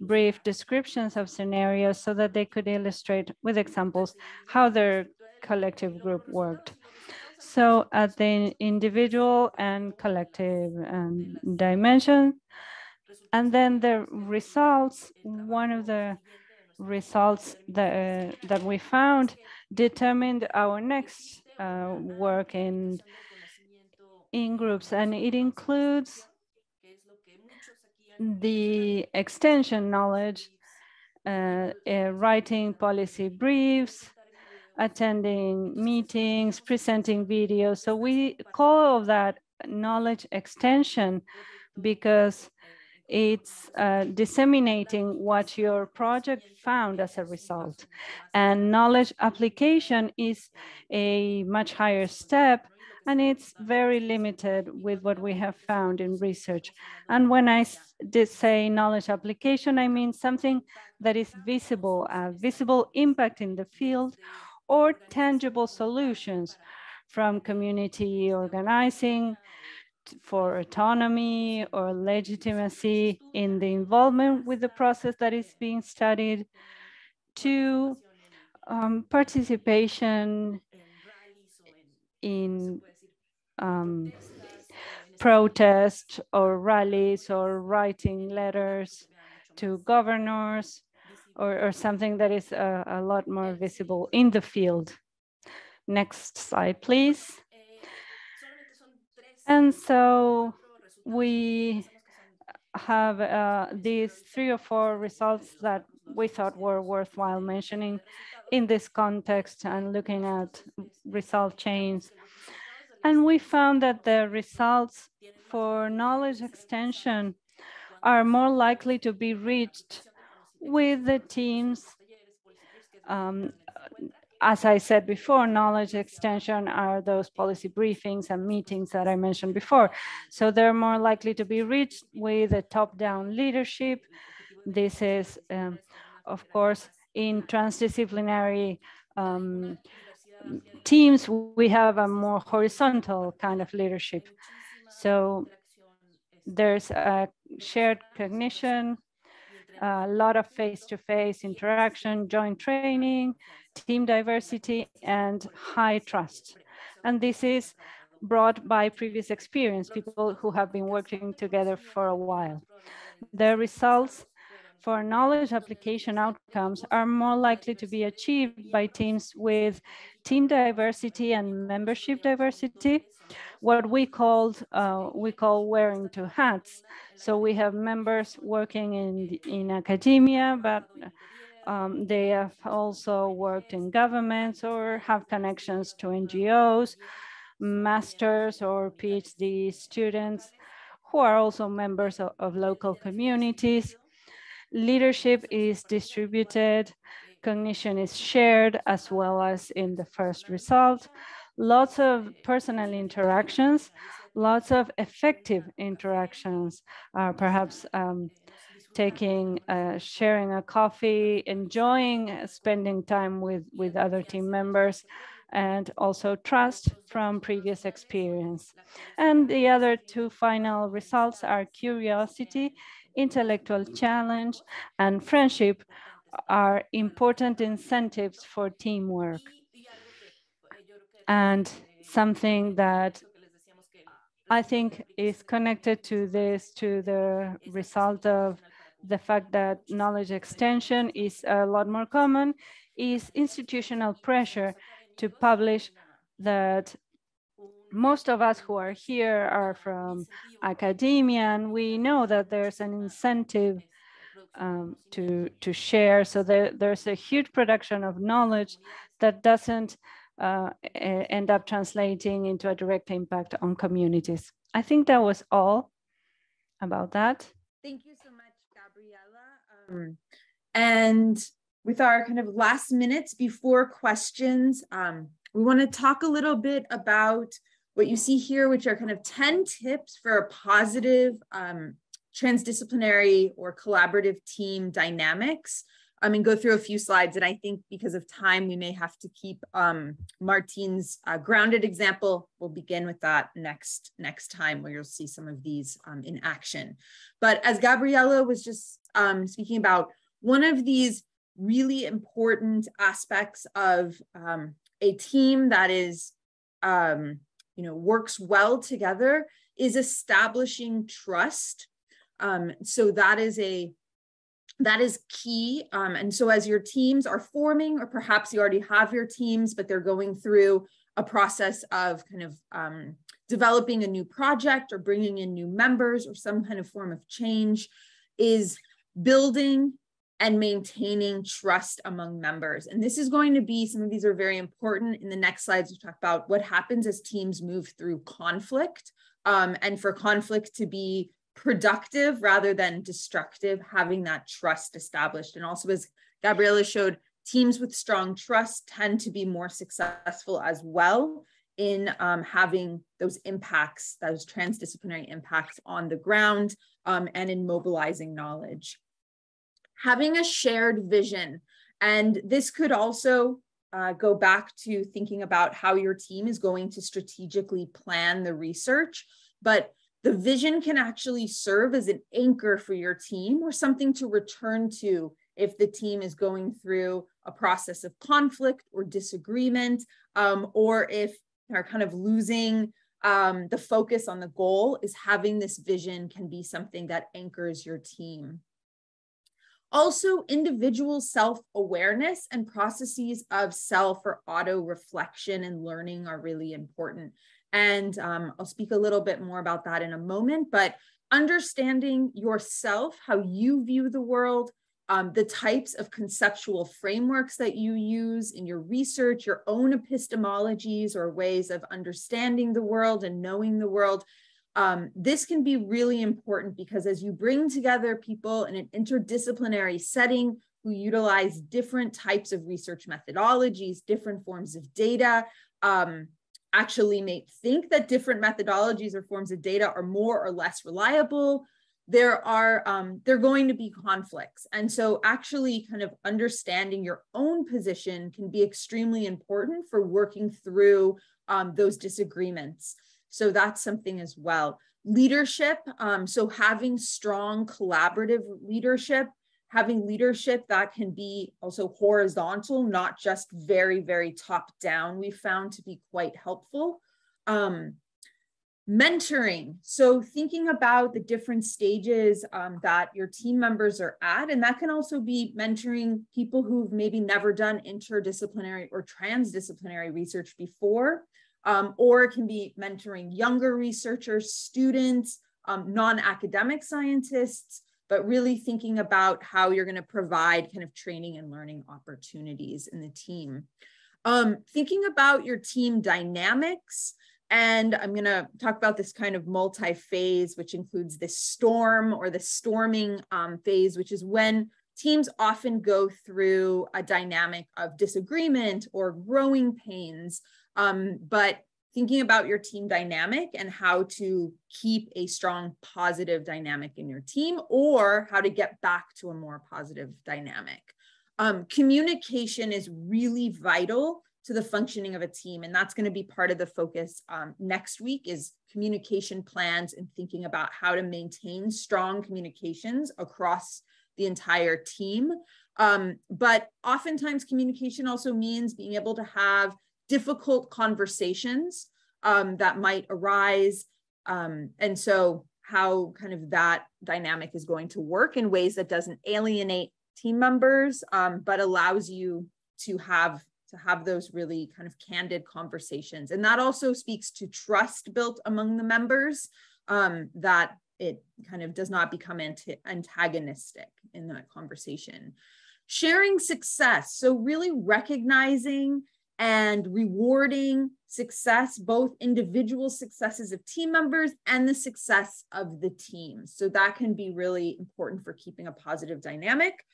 brief descriptions of scenarios so that they could illustrate with examples how their collective group worked. So at the individual and collective um, dimension, and then the results, one of the results that, uh, that we found determined our next uh, work in, in groups, and it includes the extension knowledge, uh, uh, writing policy briefs, attending meetings, presenting videos. So we call that knowledge extension because it's uh, disseminating what your project found as a result. And knowledge application is a much higher step and it's very limited with what we have found in research. And when I did say knowledge application, I mean something that is visible, a visible impact in the field or tangible solutions from community organizing for autonomy or legitimacy in the involvement with the process that is being studied to um, participation in um, protest or rallies or writing letters to governors or, or something that is a, a lot more visible in the field. Next slide, please. And so we have uh, these three or four results that we thought were worthwhile mentioning in this context and looking at result chains. And we found that the results for knowledge extension are more likely to be reached with the teams um, as I said before, knowledge extension are those policy briefings and meetings that I mentioned before. So they're more likely to be reached with a top-down leadership. This is, um, of course, in transdisciplinary um, teams, we have a more horizontal kind of leadership. So there's a shared cognition, a lot of face-to-face -face interaction, joint training, team diversity, and high trust. And this is brought by previous experience, people who have been working together for a while. The results for knowledge application outcomes are more likely to be achieved by teams with team diversity and membership diversity, what we called uh, we call wearing two hats. So we have members working in in academia, but um, they have also worked in governments or have connections to NGOs, masters or PhD students who are also members of, of local communities. Leadership is distributed, cognition is shared as well as in the first result. Lots of personal interactions, lots of effective interactions are perhaps um, taking, uh, sharing a coffee, enjoying spending time with, with other team members, and also trust from previous experience. And the other two final results are curiosity, intellectual challenge, and friendship are important incentives for teamwork. And something that I think is connected to this, to the result of the fact that knowledge extension is a lot more common is institutional pressure to publish that most of us who are here are from academia and we know that there's an incentive um, to, to share. So there, there's a huge production of knowledge that doesn't uh, end up translating into a direct impact on communities. I think that was all about that. Thank you so much, Gabriela. Um, and with our kind of last minutes before questions, um, we want to talk a little bit about what you see here, which are kind of 10 tips for a positive um, transdisciplinary or collaborative team dynamics. I mean, go through a few slides, and I think because of time, we may have to keep um, Martine's uh, grounded example. We'll begin with that next next time, where you'll see some of these um, in action. But as Gabriela was just um, speaking about, one of these really important aspects of um, a team that is, um, you know, works well together is establishing trust. Um, so that is a that is key. Um, and so as your teams are forming, or perhaps you already have your teams, but they're going through a process of kind of um, developing a new project or bringing in new members or some kind of form of change, is building and maintaining trust among members. And this is going to be, some of these are very important. In the next slides, we talk about what happens as teams move through conflict um, and for conflict to be productive rather than destructive, having that trust established. And also, as Gabriela showed, teams with strong trust tend to be more successful as well in um, having those impacts, those transdisciplinary impacts on the ground um, and in mobilizing knowledge. Having a shared vision, and this could also uh, go back to thinking about how your team is going to strategically plan the research, but the vision can actually serve as an anchor for your team or something to return to if the team is going through a process of conflict or disagreement, um, or if they're kind of losing um, the focus on the goal, is having this vision can be something that anchors your team. Also, individual self awareness and processes of self or auto reflection and learning are really important. And um, I'll speak a little bit more about that in a moment, but understanding yourself, how you view the world, um, the types of conceptual frameworks that you use in your research, your own epistemologies or ways of understanding the world and knowing the world. Um, this can be really important because as you bring together people in an interdisciplinary setting who utilize different types of research methodologies, different forms of data, um, actually may think that different methodologies or forms of data are more or less reliable there are um, there are going to be conflicts. And so actually kind of understanding your own position can be extremely important for working through um, those disagreements so that's something as well leadership um, so having strong collaborative leadership having leadership that can be also horizontal, not just very, very top down, we found to be quite helpful. Um, mentoring. So thinking about the different stages um, that your team members are at, and that can also be mentoring people who've maybe never done interdisciplinary or transdisciplinary research before, um, or it can be mentoring younger researchers, students, um, non-academic scientists, but really thinking about how you're going to provide kind of training and learning opportunities in the team. Um, thinking about your team dynamics, and I'm going to talk about this kind of multi phase, which includes this storm or the storming um, phase, which is when teams often go through a dynamic of disagreement or growing pains. Um, but thinking about your team dynamic and how to keep a strong positive dynamic in your team or how to get back to a more positive dynamic. Um, communication is really vital to the functioning of a team and that's going to be part of the focus um, next week is communication plans and thinking about how to maintain strong communications across the entire team um, but oftentimes communication also means being able to have difficult conversations um, that might arise. Um, and so how kind of that dynamic is going to work in ways that doesn't alienate team members, um, but allows you to have to have those really kind of candid conversations. And that also speaks to trust built among the members um, that it kind of does not become anti antagonistic in that conversation. Sharing success. So really recognizing and rewarding success, both individual successes of team members and the success of the team. So that can be really important for keeping a positive dynamic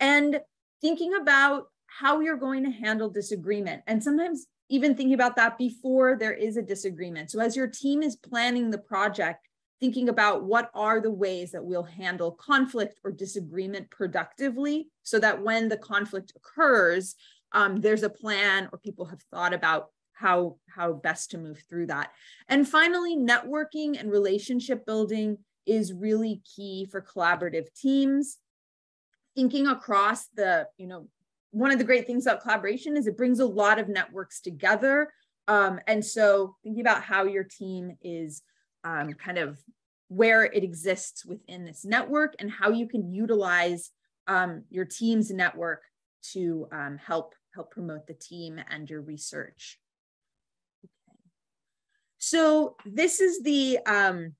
and thinking about how you're going to handle disagreement. And sometimes even thinking about that before there is a disagreement. So as your team is planning the project, thinking about what are the ways that we'll handle conflict or disagreement productively so that when the conflict occurs, um, there's a plan or people have thought about how, how best to move through that. And finally, networking and relationship building is really key for collaborative teams. Thinking across the, you know, one of the great things about collaboration is it brings a lot of networks together. Um, and so thinking about how your team is um, kind of where it exists within this network and how you can utilize um, your team's network to um, help help promote the team and your research. Okay. So this is the um,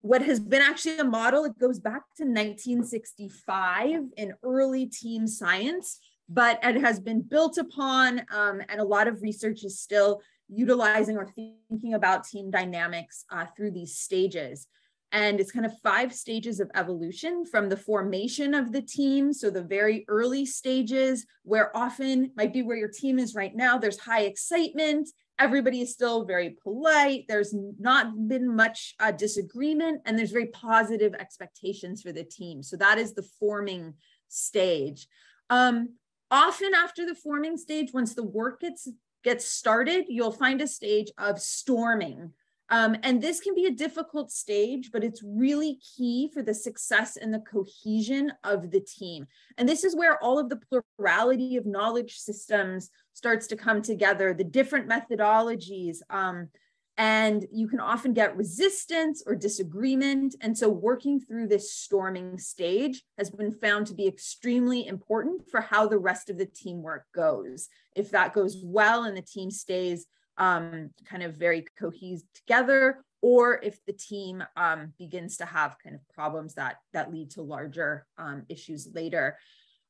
what has been actually a model. It goes back to 1965 in early team science, but it has been built upon, um, and a lot of research is still utilizing or thinking about team dynamics uh, through these stages. And it's kind of five stages of evolution from the formation of the team. So the very early stages, where often might be where your team is right now, there's high excitement. Everybody is still very polite. There's not been much uh, disagreement, and there's very positive expectations for the team. So that is the forming stage. Um, often after the forming stage, once the work gets gets started, you'll find a stage of storming, um, and this can be a difficult stage, but it's really key for the success and the cohesion of the team. And this is where all of the plurality of knowledge systems starts to come together, the different methodologies. Um, and you can often get resistance or disagreement. And so, working through this storming stage has been found to be extremely important for how the rest of the teamwork goes. If that goes well and the team stays um, kind of very cohesed together, or if the team um, begins to have kind of problems that that lead to larger um, issues later.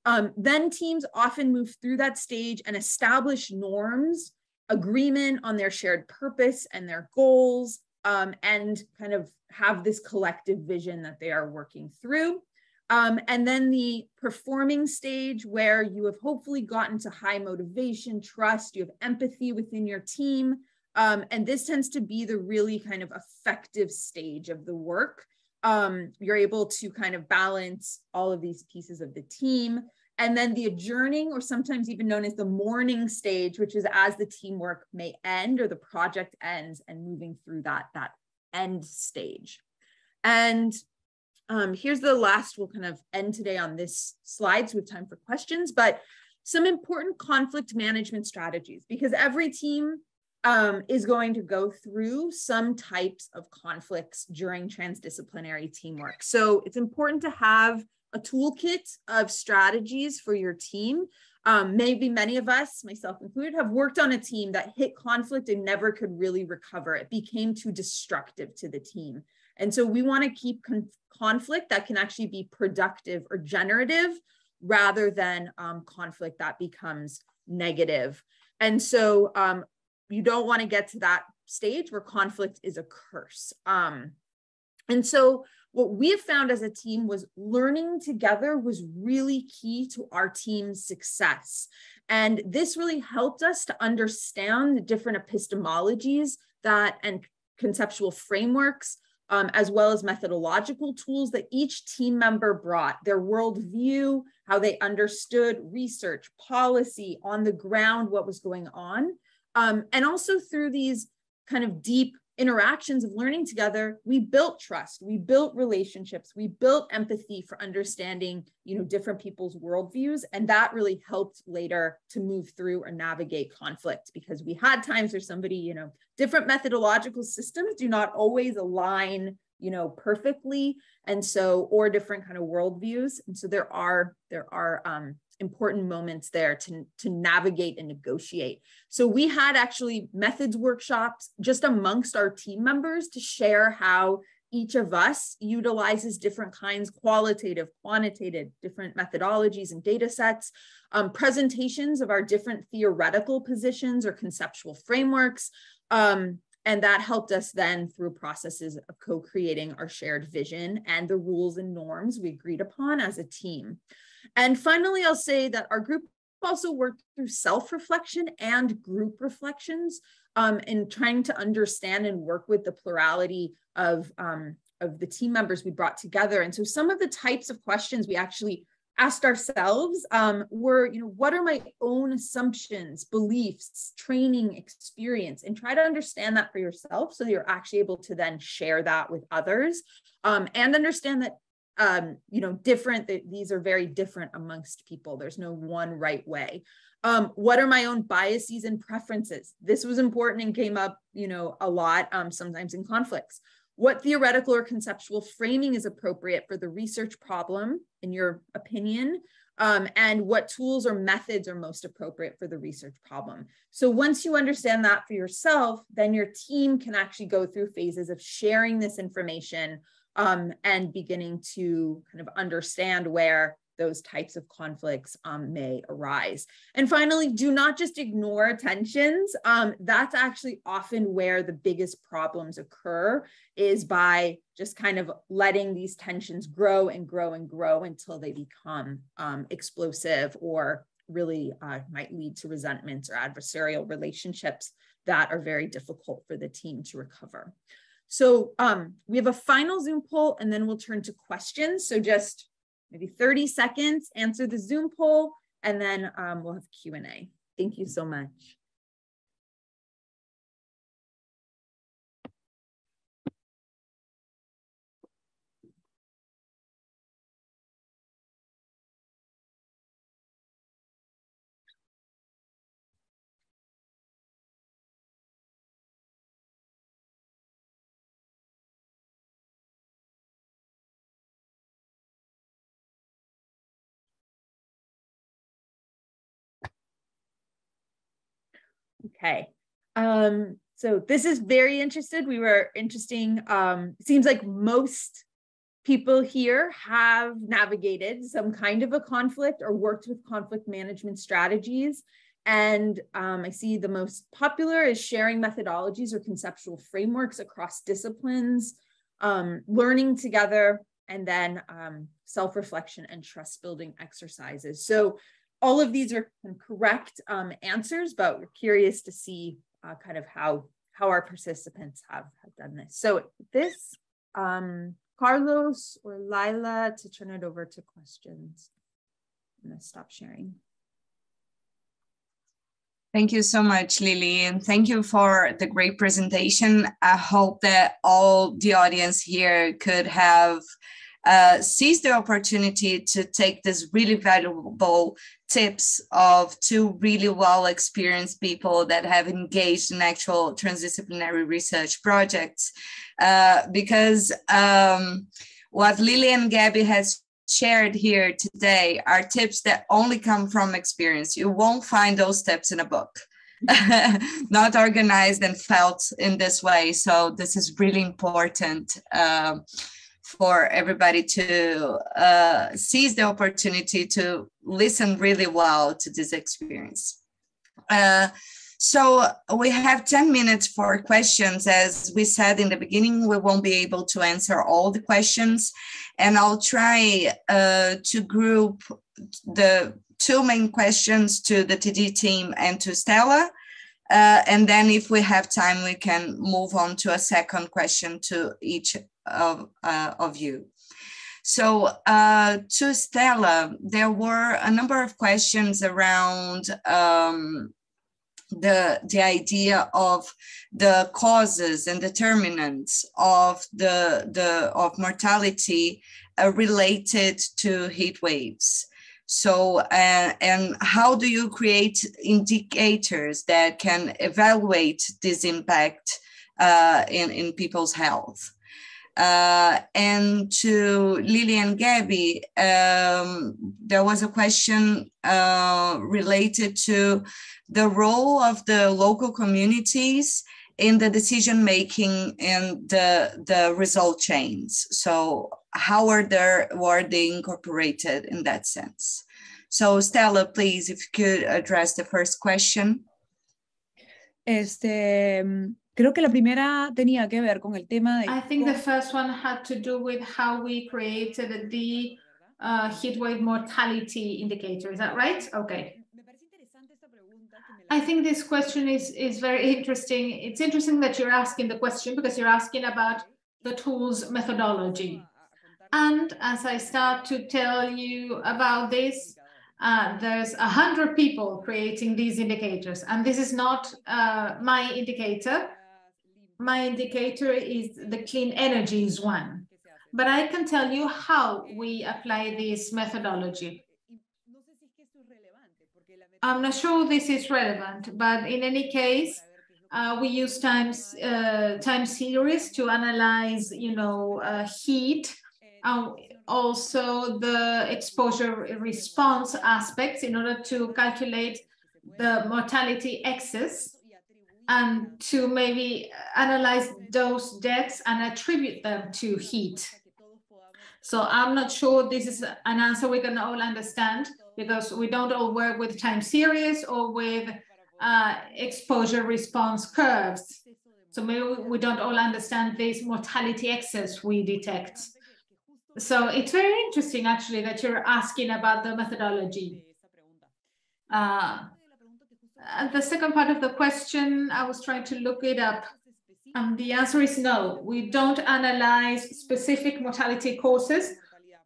Um, then teams often move through that stage and establish norms, agreement on their shared purpose and their goals, um, and kind of have this collective vision that they are working through. Um, and then the performing stage where you have hopefully gotten to high motivation, trust, you have empathy within your team. Um, and this tends to be the really kind of effective stage of the work. Um, you're able to kind of balance all of these pieces of the team. And then the adjourning, or sometimes even known as the mourning stage, which is as the teamwork may end or the project ends and moving through that, that end stage. And um, here's the last, we'll kind of end today on this slide, so we have time for questions, but some important conflict management strategies, because every team um, is going to go through some types of conflicts during transdisciplinary teamwork. So it's important to have a toolkit of strategies for your team. Um, maybe many of us, myself included, have worked on a team that hit conflict and never could really recover. It became too destructive to the team. And so we want to keep con conflict that can actually be productive or generative rather than um, conflict that becomes negative. And so um, you don't want to get to that stage where conflict is a curse. Um, and so what we have found as a team was learning together was really key to our team's success. And this really helped us to understand the different epistemologies that and conceptual frameworks um, as well as methodological tools that each team member brought their worldview, how they understood research, policy on the ground, what was going on. Um, and also through these kind of deep interactions of learning together we built trust we built relationships we built empathy for understanding you know different people's worldviews. And that really helped later to move through or navigate conflict because we had times where somebody you know different methodological systems do not always align you know perfectly. And so or different kind of worldviews. And so there are there are um important moments there to, to navigate and negotiate. So we had actually methods workshops just amongst our team members to share how each of us utilizes different kinds, qualitative, quantitative, different methodologies and data sets, um, presentations of our different theoretical positions or conceptual frameworks. Um, and that helped us then through processes of co-creating our shared vision and the rules and norms we agreed upon as a team. And finally, I'll say that our group also worked through self-reflection and group reflections um, in trying to understand and work with the plurality of, um, of the team members we brought together. And so some of the types of questions we actually asked ourselves um, were, you know, what are my own assumptions, beliefs, training, experience, and try to understand that for yourself so you're actually able to then share that with others um, and understand that um, you know, different, these are very different amongst people. There's no one right way. Um, what are my own biases and preferences? This was important and came up, you know, a lot, um, sometimes in conflicts. What theoretical or conceptual framing is appropriate for the research problem, in your opinion? Um, and what tools or methods are most appropriate for the research problem. So once you understand that for yourself, then your team can actually go through phases of sharing this information um, and beginning to kind of understand where those types of conflicts um, may arise. And finally, do not just ignore tensions. Um, that's actually often where the biggest problems occur is by just kind of letting these tensions grow and grow and grow until they become um, explosive or really uh, might lead to resentments or adversarial relationships that are very difficult for the team to recover. So um, we have a final Zoom poll and then we'll turn to questions. So just maybe 30 seconds, answer the Zoom poll, and then um, we'll have Q&A. Thank you so much. Okay. Um, so this is very interested. We were interesting. Um, seems like most people here have navigated some kind of a conflict or worked with conflict management strategies. And um, I see the most popular is sharing methodologies or conceptual frameworks across disciplines, um, learning together, and then um, self-reflection and trust building exercises. So all of these are correct um, answers, but we're curious to see uh, kind of how how our participants have, have done this. So this, um, Carlos or Lila to turn it over to questions. I'm gonna stop sharing. Thank you so much, Lily, and thank you for the great presentation. I hope that all the audience here could have uh, seize the opportunity to take this really valuable tips of two really well experienced people that have engaged in actual transdisciplinary research projects. Uh, because um, what Lily and Gabby has shared here today are tips that only come from experience. You won't find those tips in a book. not organized and felt in this way. So this is really important. Um, for everybody to uh, seize the opportunity to listen really well to this experience. Uh, so we have 10 minutes for questions. As we said in the beginning, we won't be able to answer all the questions. And I'll try uh, to group the two main questions to the TD team and to Stella. Uh, and then if we have time, we can move on to a second question to each of, uh, of you. So uh, to Stella, there were a number of questions around um, the, the idea of the causes and determinants of the, the of mortality uh, related to heat waves. So, uh, and how do you create indicators that can evaluate this impact uh, in, in people's health? Uh, and to Lily and Gabby, um, there was a question uh, related to the role of the local communities in the decision making and the, the result chains. So how are they, were they incorporated in that sense? So Stella, please, if you could address the first question. Este, creo que la primera tenía que ver con el tema de... I think the first one had to do with how we created the uh, heat wave mortality indicator. Is that right? Okay. I think this question is, is very interesting. It's interesting that you're asking the question because you're asking about the tool's methodology. And as I start to tell you about this, uh, there's a hundred people creating these indicators. And this is not uh, my indicator. My indicator is the clean energy is one. But I can tell you how we apply this methodology. I'm not sure this is relevant, but in any case, uh, we use times uh, time series to analyze, you know, uh, heat, uh, also the exposure response aspects in order to calculate the mortality excess and to maybe analyze those deaths and attribute them to heat. So I'm not sure this is an answer we can all understand, because we don't all work with time series or with uh, exposure response curves. So maybe we don't all understand this mortality excess we detect. So it's very interesting actually that you're asking about the methodology. Uh, Uh, the second part of the question, I was trying to look it up. And the answer is no, we don't analyze specific mortality causes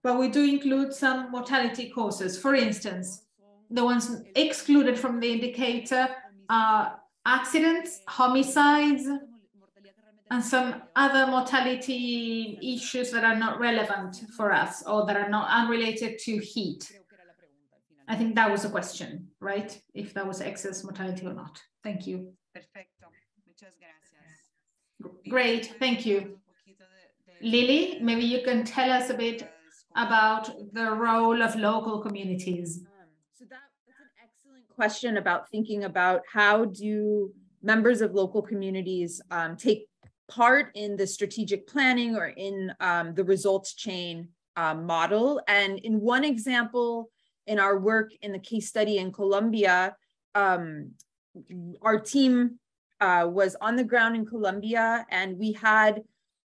but we do include some mortality causes. For instance, the ones excluded from the indicator are accidents, homicides, and some other mortality issues that are not relevant for us or that are not unrelated to heat. I think that was a question, right? If that was excess mortality or not. Thank you. Perfecto. Muchas gracias. Great, thank you. Lily, maybe you can tell us a bit about the role of local communities? Um, so that, that's an excellent question about thinking about how do members of local communities um, take part in the strategic planning or in um, the results chain uh, model. And in one example, in our work in the case study in Colombia, um, our team uh, was on the ground in Colombia and we had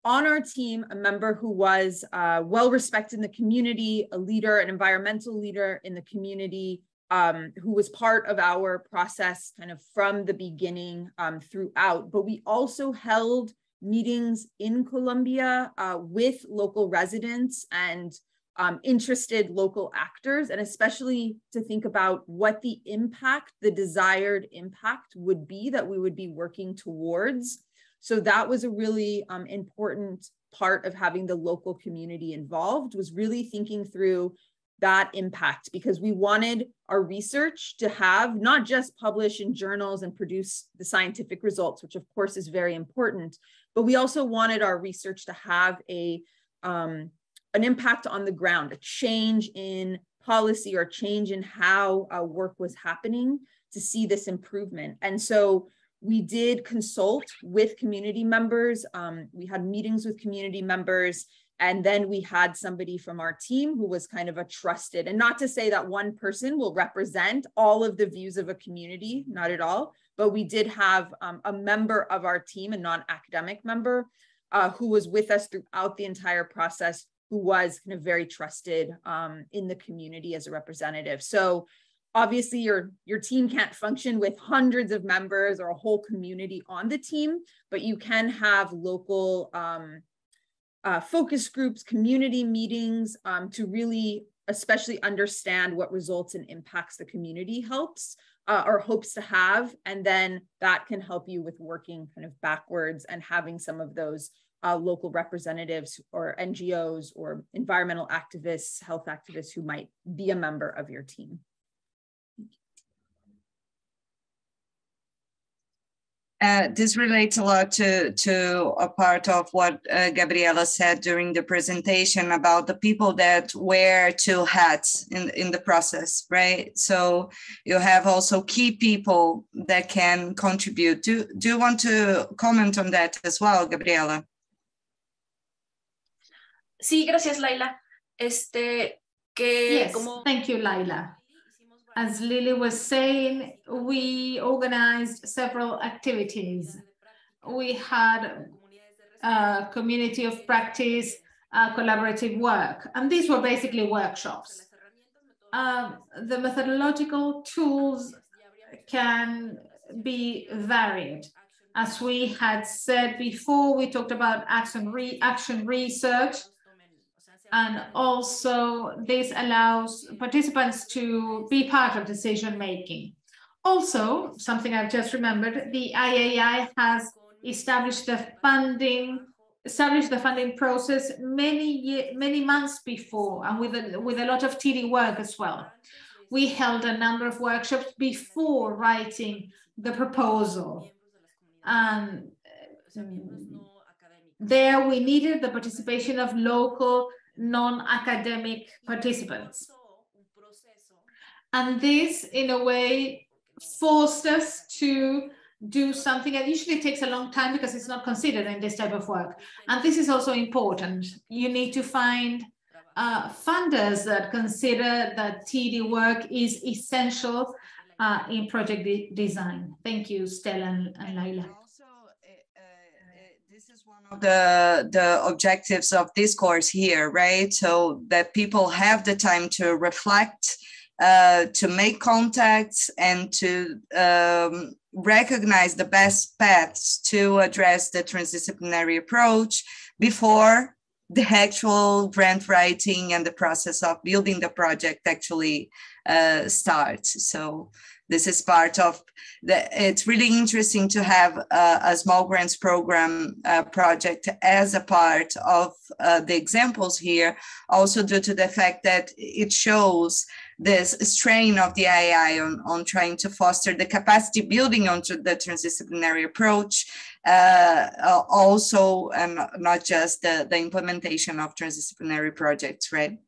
on our team a member who was uh, well respected in the community, a leader, an environmental leader in the community, um, who was part of our process kind of from the beginning um, throughout. But we also held meetings in Colombia uh, with local residents and um, interested local actors, and especially to think about what the impact, the desired impact would be that we would be working towards. So that was a really um, important part of having the local community involved was really thinking through that impact because we wanted our research to have not just publish in journals and produce the scientific results, which of course is very important, but we also wanted our research to have a um, an impact on the ground, a change in policy or change in how uh, work was happening to see this improvement. And so we did consult with community members. Um, we had meetings with community members. And then we had somebody from our team who was kind of a trusted, and not to say that one person will represent all of the views of a community, not at all, but we did have um, a member of our team, a non academic member, uh, who was with us throughout the entire process, who was kind of very trusted um, in the community as a representative. So obviously your your team can't function with hundreds of members or a whole community on the team but you can have local um, uh, focus groups community meetings um, to really especially understand what results and impacts the community helps uh, or hopes to have and then that can help you with working kind of backwards and having some of those uh, local representatives or ngos or environmental activists health activists who might be a member of your team Uh, this relates a lot to, to a part of what uh, Gabriela said during the presentation about the people that wear two hats in, in the process, right? So you have also key people that can contribute. Do, do you want to comment on that as well, Gabriela? Sí, gracias, Laila. Este, que Yes, como thank you, Laila. As Lily was saying, we organized several activities. We had a community of practice, uh, collaborative work, and these were basically workshops. Um, the methodological tools can be varied. As we had said before, we talked about action, re action research, and also this allows participants to be part of decision making. Also, something I've just remembered, the IAI has established the funding established the funding process many many months before and with a, with a lot of TD work as well. We held a number of workshops before writing the proposal. And uh, there we needed the participation of local non-academic participants. And this, in a way, forced us to do something that usually takes a long time because it's not considered in this type of work. And this is also important. You need to find uh, funders that consider that TD work is essential uh, in project de design. Thank you, Stella and, and Laila. this is one of the the objectives of this course here right so that people have the time to reflect uh, to make contacts and to um, recognize the best paths to address the transdisciplinary approach before the actual grant writing and the process of building the project actually uh, starts. So this is part of the, it's really interesting to have a, a small grants program uh, project as a part of uh, the examples here, also due to the fact that it shows this strain of the IAI on, on trying to foster the capacity building onto the transdisciplinary approach, uh, also, and not just the, the implementation of transdisciplinary projects, right?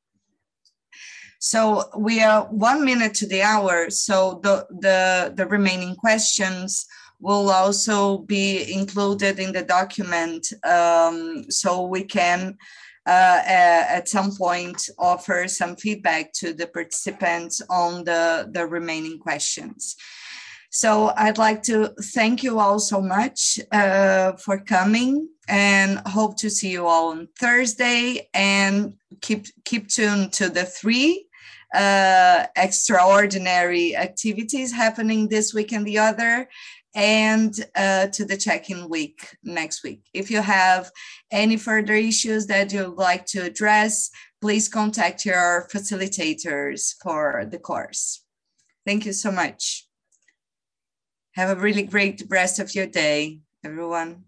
So we are one minute to the hour. So the, the, the remaining questions will also be included in the document um, so we can uh, at some point offer some feedback to the participants on the, the remaining questions. So I'd like to thank you all so much uh, for coming and hope to see you all on Thursday and keep keep tuned to the three uh, extraordinary activities happening this week and the other and uh, to the check-in week next week. If you have any further issues that you'd like to address, please contact your facilitators for the course. Thank you so much. Have a really great rest of your day, everyone.